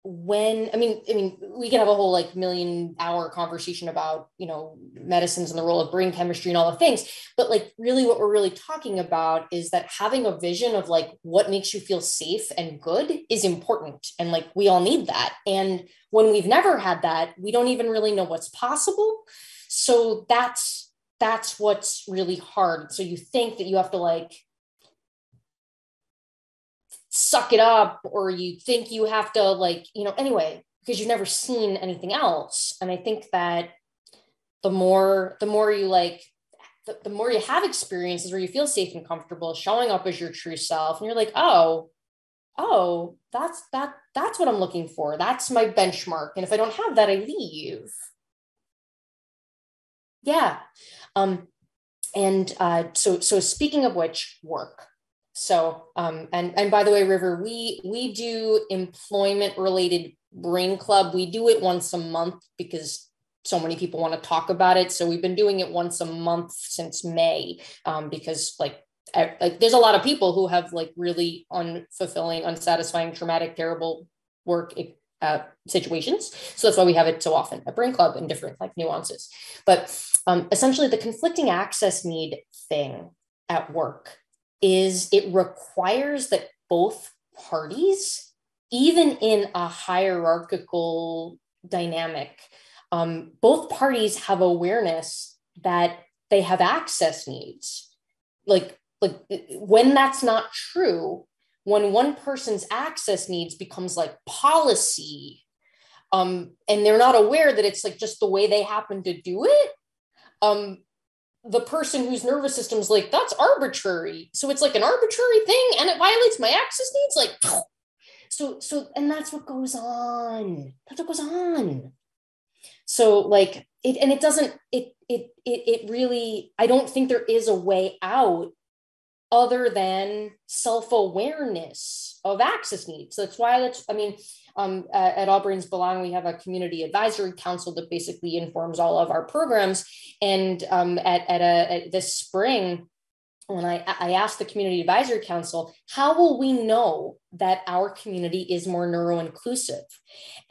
when i mean i mean we can have a whole like million hour conversation about you know medicines and the role of brain chemistry and all the things but like really what we're really talking about is that having a vision of like what makes you feel safe and good is important and like we all need that and when we've never had that we don't even really know what's possible so that's that's what's really hard so you think that you have to like suck it up or you think you have to like you know anyway because you've never seen anything else. And i think that the more the more you like the, the more you have experiences where you feel safe and comfortable showing up as your true self and you're like oh oh that's that that's what i'm looking for. That's my benchmark. And if i don't have that i leave. Yeah. Um and uh so so speaking of which work so, um, and and by the way, River, we we do employment related brain club. We do it once a month because so many people want to talk about it. So we've been doing it once a month since May um, because like like there's a lot of people who have like really unfulfilling, unsatisfying, traumatic, terrible work uh, situations. So that's why we have it so often at Brain Club in different like nuances. But um, essentially, the conflicting access need thing at work is it requires that both parties, even in a hierarchical dynamic, um, both parties have awareness that they have access needs. Like, like when that's not true, when one person's access needs becomes like policy, um, and they're not aware that it's like just the way they happen to do it, um, the person whose nervous system's like that's arbitrary. So it's like an arbitrary thing and it violates my access needs like so so and that's what goes on. That's what goes on. So like it and it doesn't it it it, it really i don't think there is a way out other than self-awareness of access needs. That's why that's i mean um, at, All Belong, we have a community advisory council that basically informs all of our programs. And um, at, at, a, at this spring, when I, I asked the community advisory council, how will we know that our community is more neuro inclusive?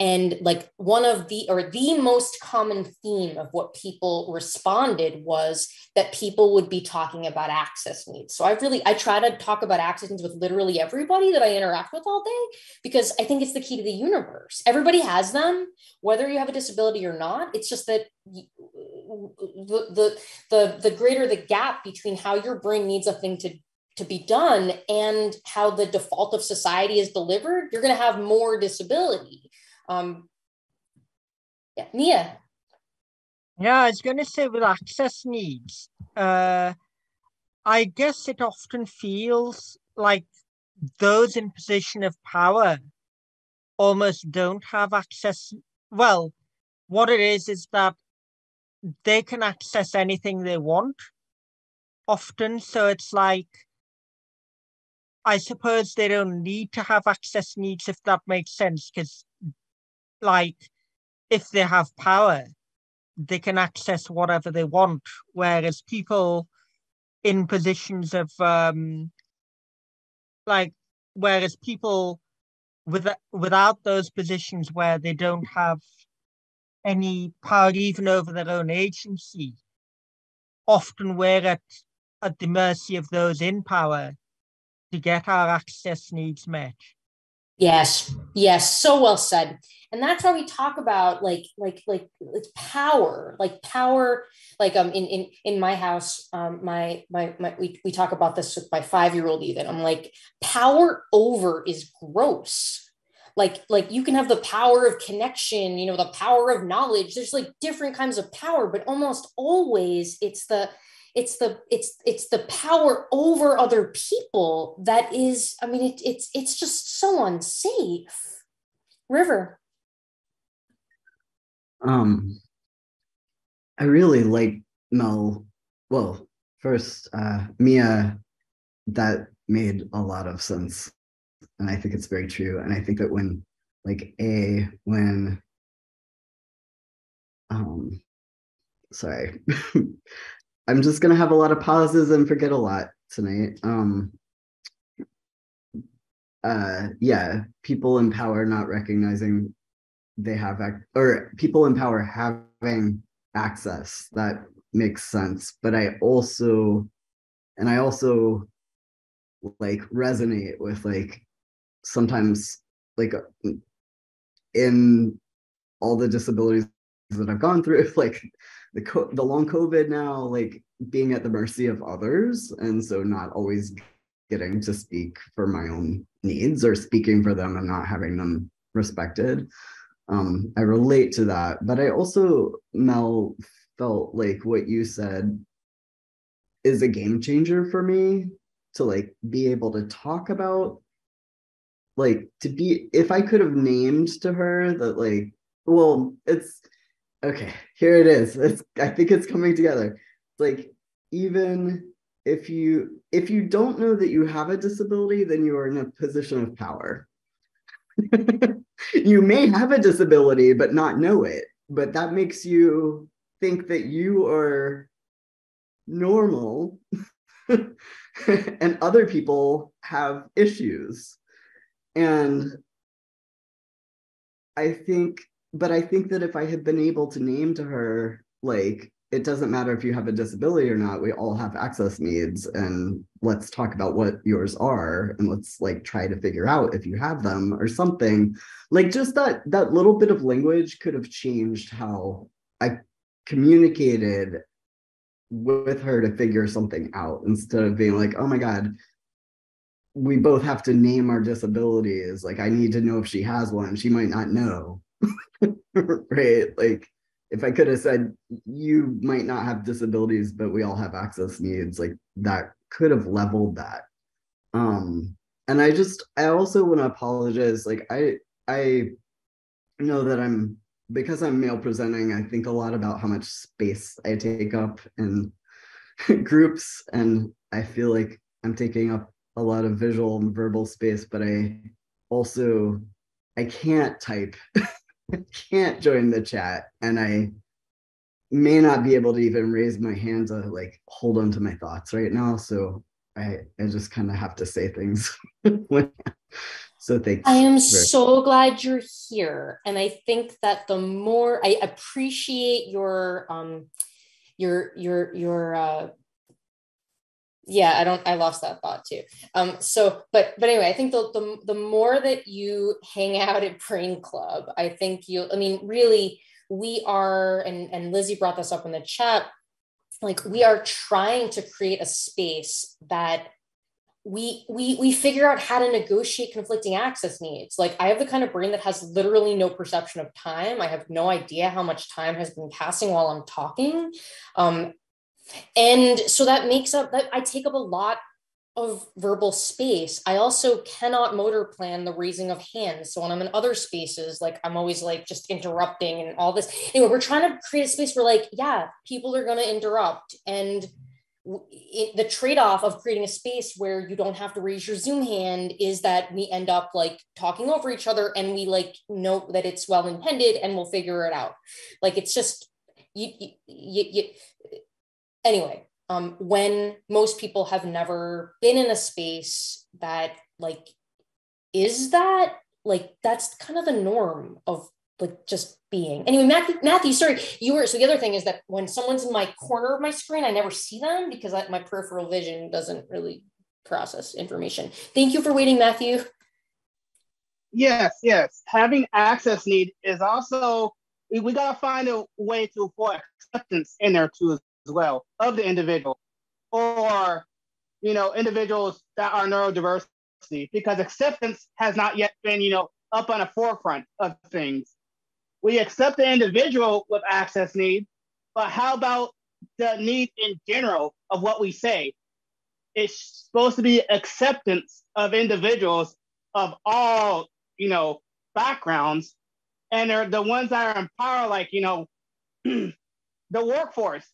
And like one of the, or the most common theme of what people responded was that people would be talking about access needs. So I really, I try to talk about access needs with literally everybody that I interact with all day because I think it's the key to the universe. Everybody has them, whether you have a disability or not. It's just that the, the, the, greater the gap between how your brain needs a thing to to be done and how the default of society is delivered, you're going to have more disability. Um, yeah. Yeah, I was going to say with access needs, uh, I guess it often feels like those in position of power almost don't have access. Well, what it is is that they can access anything they want often. So it's like, I suppose they don't need to have access needs if that makes sense. Because, like, if they have power, they can access whatever they want. Whereas people in positions of, um, like, whereas people with, without those positions where they don't have any power even over their own agency. Often we're at, at the mercy of those in power to get our access needs met. Yes, yes, so well said. And that's why we talk about like like like it's power, like power, like um in in in my house, um my my my we, we talk about this with my five-year-old even. I'm like, power over is gross like like you can have the power of connection you know the power of knowledge. There's like different kinds of power but almost always it's the it's the it's it's the power over other people that is i mean it, it's it's just so unsafe. River. Um i really like mel well first uh mia that made a lot of sense and I think it's very true. And I think that when, like, a when, um, sorry, I'm just gonna have a lot of pauses and forget a lot tonight. Um, uh yeah people in power not recognizing they have ac- or people in power having access that makes sense but i also and i also like resonate with like sometimes like in all the disabilities that I've gone through, like the co- the long COVID now, like being at the mercy of others, and so not always getting to speak for my own needs or speaking for them and not having them respected. Um, I relate to that, but I also Mel felt like what you said is a game changer for me to like be able to talk about like to be if I could have named to her that like well it's okay here it is. It's I think it's coming together. Like even if you if you don't know that you have a disability then you are in a position of power. You may have a disability but not know it. But that makes you think that you are normal and other people have issues and i think but i think that if i had been able to name to her like it doesn't matter if you have a disability or not we all have access needs and let's talk about what yours are and let's like try to figure out if you have them or something. Like just that that little bit of language could have changed how i communicated with her to figure something out instead of being like oh my god we both have to name our disabilities. Like, I need to know if she has one. She might not know. right? Like, if I could have said, you might not have disabilities, but we all have access needs, like, that could have leveled that. Um, and I just, I also want to apologize. Like, I, I know that I'm, because I'm male presenting, I think a lot about how much space I take up in groups. And I feel like I'm taking up a lot of visual and verbal space, but I also I can't type, I can't join the chat, and I may not be able to even raise my hand to like hold on to my thoughts right now. So I I just kind of have to say things. so thanks. I am so glad you're here, and I think that the more I appreciate your um your your your uh yeah i don't i lost that thought too. Um so but but anyway i think the, the the more that you hang out at brain club i think you i mean really we are and and lizzie brought this up in the chat like we are trying to create a space that we we we figure out how to negotiate conflicting access needs. Like i have the kind of brain that has literally no perception of time. I have no idea how much time has been passing while i'm talking. Um, and so that makes up that I take up a lot of verbal space. I also cannot motor plan the raising of hands. So when I'm in other spaces, like I'm always like just interrupting and all this. Anyway, we're trying to create a space where like, yeah, people are going to interrupt. And it, the trade-off of creating a space where you don't have to raise your zoom hand is that we end up like talking over each other and we like know that it's well intended and we'll figure it out like it's just you, you, you, anyway, um, when most people have never been in a space that like is that like that's kind of the norm of like just being. Anyway matthew, matthew sorry you were so the other thing is that when someone's in my corner of my screen i never see them because I, my peripheral vision doesn't really process information. Thank you for waiting matthew. Yes yes. Having access need is also we, got to find a way to avoid acceptance in there too as well of the individual or you know individuals that are neurodiversity because acceptance has not yet been you know up on the forefront of things. We accept the individual with access needs but how about the need in general of what we say? It's supposed to be acceptance of individuals of all you know backgrounds and they're the ones that are in power like you know the workforce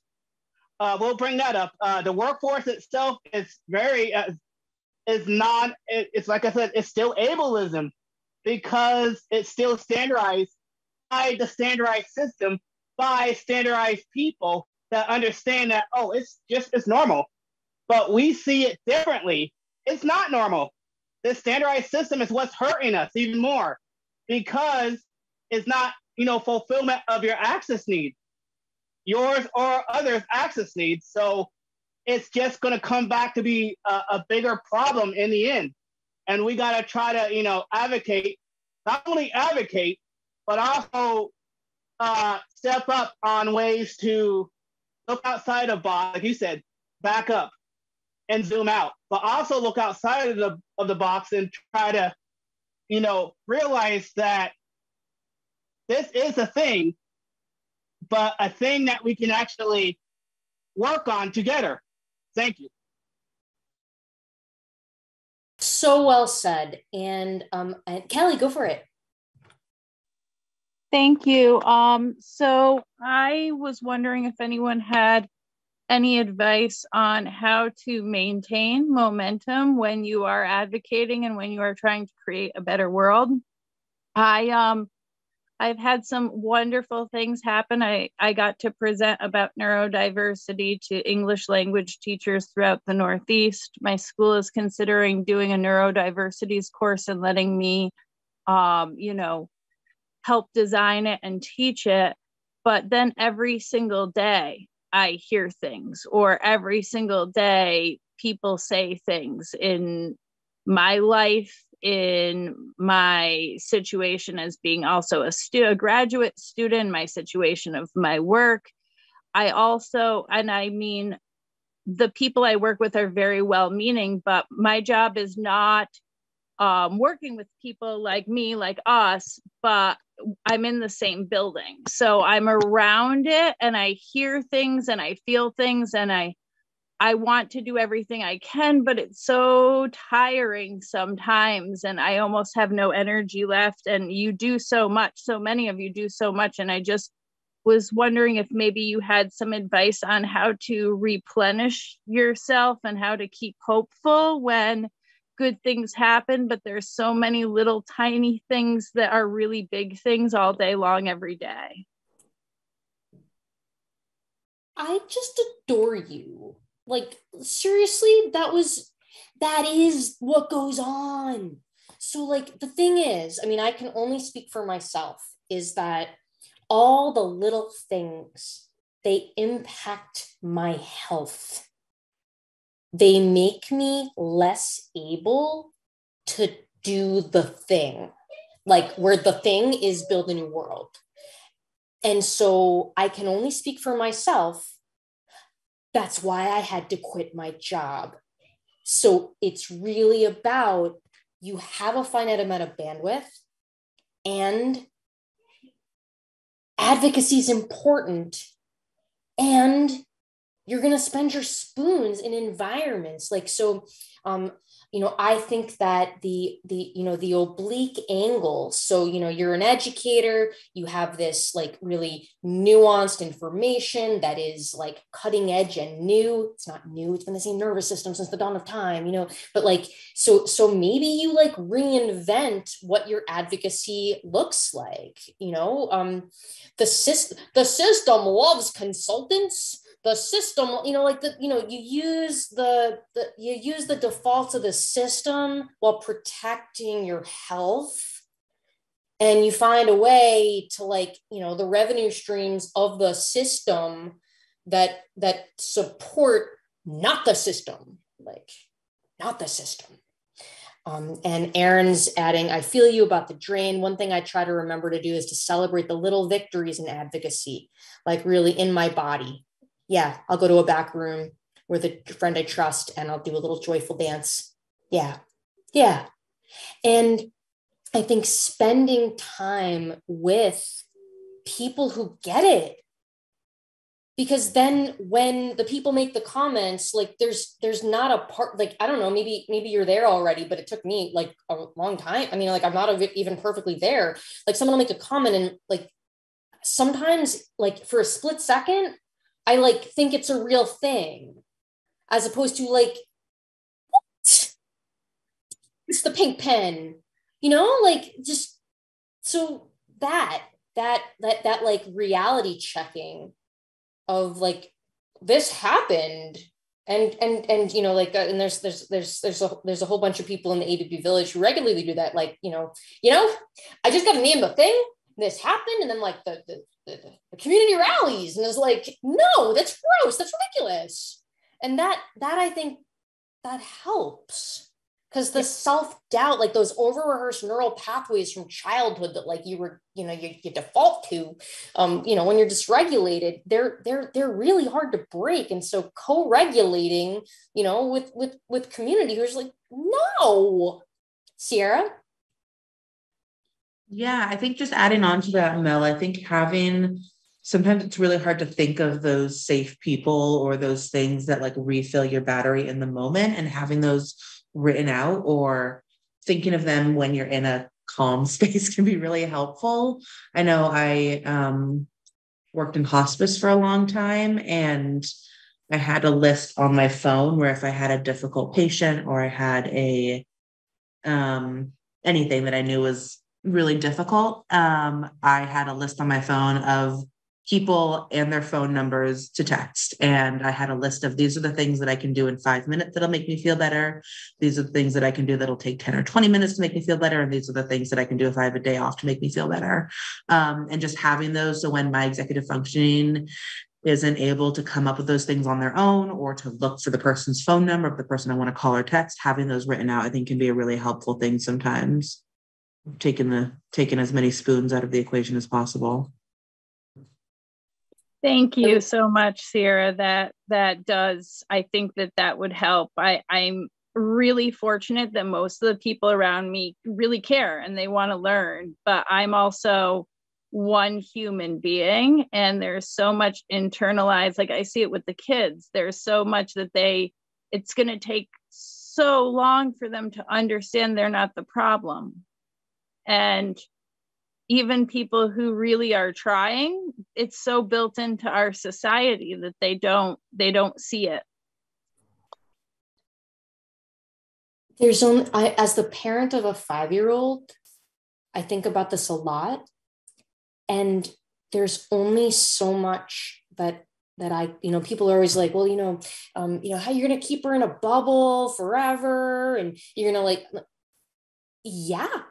uh, we'll bring that up. Uh, the workforce itself is very uh, is not. It, it's like I said, it's still ableism because it's still standardized by the standardized system by standardized people that understand that oh, it's just it's normal. But we see it differently. It's not normal. this standardized system is what's hurting us even more because it's not, you know, fulfillment of your access needs, yours or others' access needs. So it's just going to come back to be a, a bigger problem in the end. And we got to try to, you know, advocate, not only advocate, but also uh, step up on ways to look outside of box, like you said, back up and zoom out, but also look outside of the of the box and try to, you know, realize that this is a thing, but a thing that we can actually work on together. Thank you. So well said. And um, and Kelly, go for it. Thank you. Um, so I was wondering if anyone had any advice on how to maintain momentum when you are advocating and when you are trying to create a better world. I um I've had some wonderful things happen. I, I got to present about neurodiversity to English language teachers throughout the Northeast. My school is considering doing a neurodiversities course and letting me, um, you know, help design it and teach it. But then every single day, I hear things, or every single day, people say things in my life in my situation as being also a, stu- a graduate student, my situation of my work. I also, and I mean, the people I work with are very well meaning, but my job is not um, working with people like me, like us, but I'm in the same building. So I'm around it and I hear things and I feel things and I I want to do everything I can, but it's so tiring sometimes, and I almost have no energy left. And you do so much, so many of you do so much. And I just was wondering if maybe you had some advice on how to replenish yourself and how to keep hopeful when good things happen, but there's so many little tiny things that are really big things all day long, every day. I just adore you like seriously that was that is what goes on. So like the thing is i mean i can only speak for myself is that all the little things they impact my health. They make me less able to do the thing like where the thing is build a new world. And so i can only speak for myself that's why I had to quit my job. So it's really about you have a finite amount of bandwidth and advocacy is important and you're going to spend your spoons in environments like so um, you know i think that the the you know the oblique angle so you know you're an educator you have this like really nuanced information that is like cutting edge and new. It's not new it's been the same nervous system since the dawn of time you know but like so so maybe you like reinvent what your advocacy looks like you know? Um the system the system loves consultants the system you know like the you know you use the, the you use the defaults of the system while protecting your health. And you find a way to like you know the revenue streams of the system that that support not the system like not the system. Um, and Aaron's adding, I feel you about the drain. One thing I try to remember to do is to celebrate the little victories in advocacy, like really in my body, yeah, I'll go to a back room with a friend I trust and I'll do a little joyful dance. Yeah. Yeah. And I think spending time with people who get it because then when the people make the comments like there's there's not a part like i don't know maybe maybe you're there already but it took me like a long time i mean like i'm not even perfectly there like someone will make a comment and like sometimes like for a split second I like think it's a real thing, as opposed to like, what? It's the pink pen, you know, like just so that that that that like reality checking of like this happened and and and you know like uh, and there's there's there's there's a there's a whole bunch of people in the ABB village who regularly do that like you know you know I just got to name the thing this happened and then like the the community rallies. And it's like no that's gross. That's ridiculous. And that that I think that helps. Because the self-doubt like those over-rehearsed neural pathways from childhood that like you were you know you, you default to um you know when you're dysregulated they're they're they're really hard to break. And so co-regulating you know with with with community who's like no sierra yeah i think just adding on to that mel i think having sometimes it's really hard to think of those safe people or those things that like refill your battery in the moment and having those written out or thinking of them when you're in a calm space can be really helpful. I know I um, worked in hospice for a long time and I had a list on my phone where if I had a difficult patient or I had a um, anything that I knew was really difficult, um, I had a list on my phone of people and their phone numbers to text. And I had a list of these are the things that I can do in five minutes that'll make me feel better. These are the things that I can do that'll take 10 or 20 minutes to make me feel better. And these are the things that I can do if I have a day off to make me feel better. Um, and just having those. So when my executive functioning isn't able to come up with those things on their own or to look for the person's phone number of the person I want to call or text, having those written out, I think can be a really helpful thing sometimes. Taking the taking as many spoons out of the equation as possible. Thank you so much, Sierra. That that does. I think that that would help. I I'm really fortunate that most of the people around me really care and they want to learn. But I'm also one human being, and there's so much internalized. Like I see it with the kids. There's so much that they. It's going to take so long for them to understand they're not the problem, and even people who really are trying it's so built into our society that they don't they don't see it. There's only I, as the parent of a five year old i think about this a lot. And there's only so much that that i you know people are always like well you know um you know how you're gonna keep her in a bubble forever? And you're gonna like yeah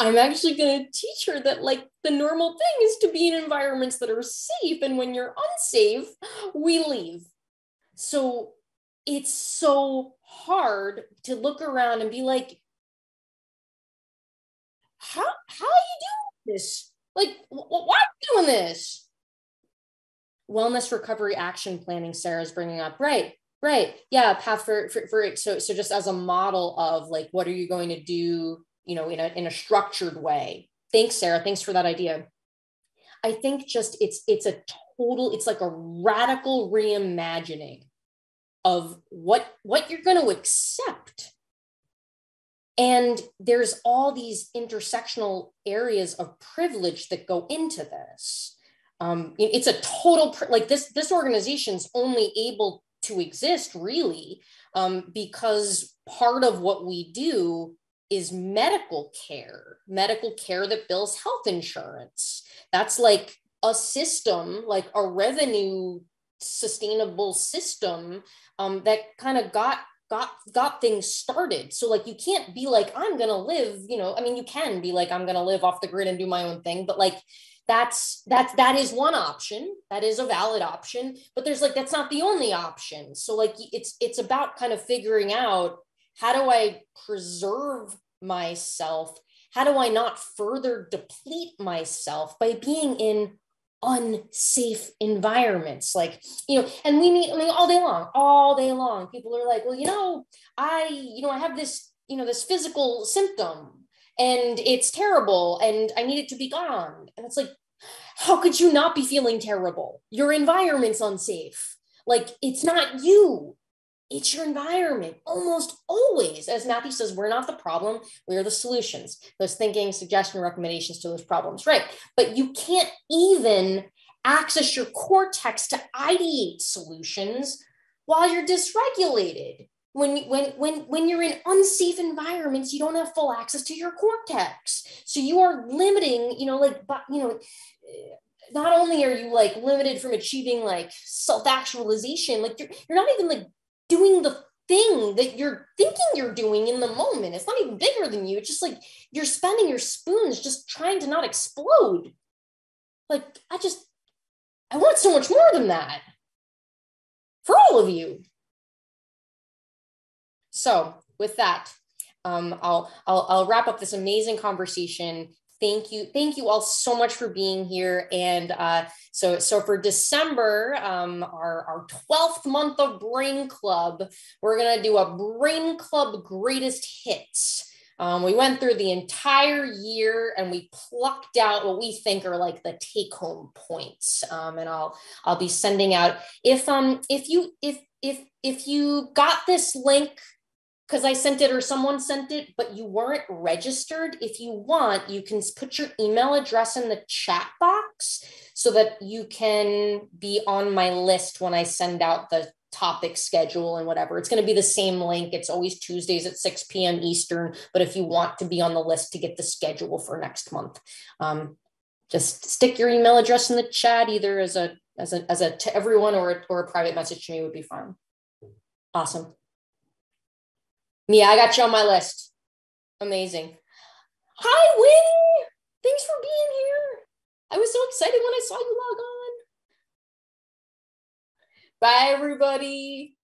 I'm actually going to teach her that like the normal thing is to be in environments that are safe and when you're unsafe, we leave. So it's so hard to look around and be like how how are you doing this? Like wh- why are you doing this? Wellness recovery action planning Sarah's bringing up. Right. Right. Yeah, path for, for for so so just as a model of like what are you going to do you know in a in a structured way. Thanks sarah. Thanks for that idea. I think just it's it's a total it's like a radical reimagining of what what you're going to accept. And there's all these intersectional areas of privilege that go into this. Um, it's a total like this this organization's only able to exist really um, because part of what we do is medical care, medical care that bills health insurance. That's like a system, like a revenue sustainable system um, that kind of got got got things started. So like you can't be like i'm gonna live you know i mean you can be like i'm gonna live off the grid and do my own thing but like that's that's that is one option. That is a valid option but there's like that's not the only option. So like it's it's about kind of figuring out how do I preserve myself? How do I not further deplete myself by being in unsafe environments? Like, you know, and we meet, I mean, all day long, all day long, people are like, well, you know, I, you know, I have this, you know, this physical symptom and it's terrible and I need it to be gone. And it's like, how could you not be feeling terrible? Your environment's unsafe. Like, it's not you it's your environment almost always. As matthew says we're not the problem we are the solutions. Those thinking suggestion recommendations to those problems right? But you can't even access your cortex to ideate solutions while you're dysregulated. When when when when you're in unsafe environments you don't have full access to your cortex. So you are limiting you know like you know not only are you like limited from achieving like self-actualization, like you're, you're not even like doing the thing that you're thinking you're doing in the moment. It's not even bigger than you. It's just like you're spending your spoons just trying to not explode. Like, I just, I want so much more than that for all of you. So, with that, um, I'll, I'll, I'll wrap up this amazing conversation thank you thank you all so much for being here. And uh, so so for december um, our, our 12th month of brain club we're going to do a brain club greatest hits. Um, we went through the entire year and we plucked out what we think are like the take home points. Um, and i'll i'll be sending out if um if you if if if you got this link because I sent it or someone sent it, but you weren't registered. If you want, you can put your email address in the chat box so that you can be on my list when I send out the topic schedule and whatever. It's going to be the same link. It's always Tuesdays at 6 p.m. Eastern. But if you want to be on the list to get the schedule for next month, um, just stick your email address in the chat, either as a as a as a to everyone or or a private message to me would be fine. Awesome. Mia, I got you on my list. Amazing. Hi, Winnie. Thanks for being here. I was so excited when I saw you log on. Bye, everybody.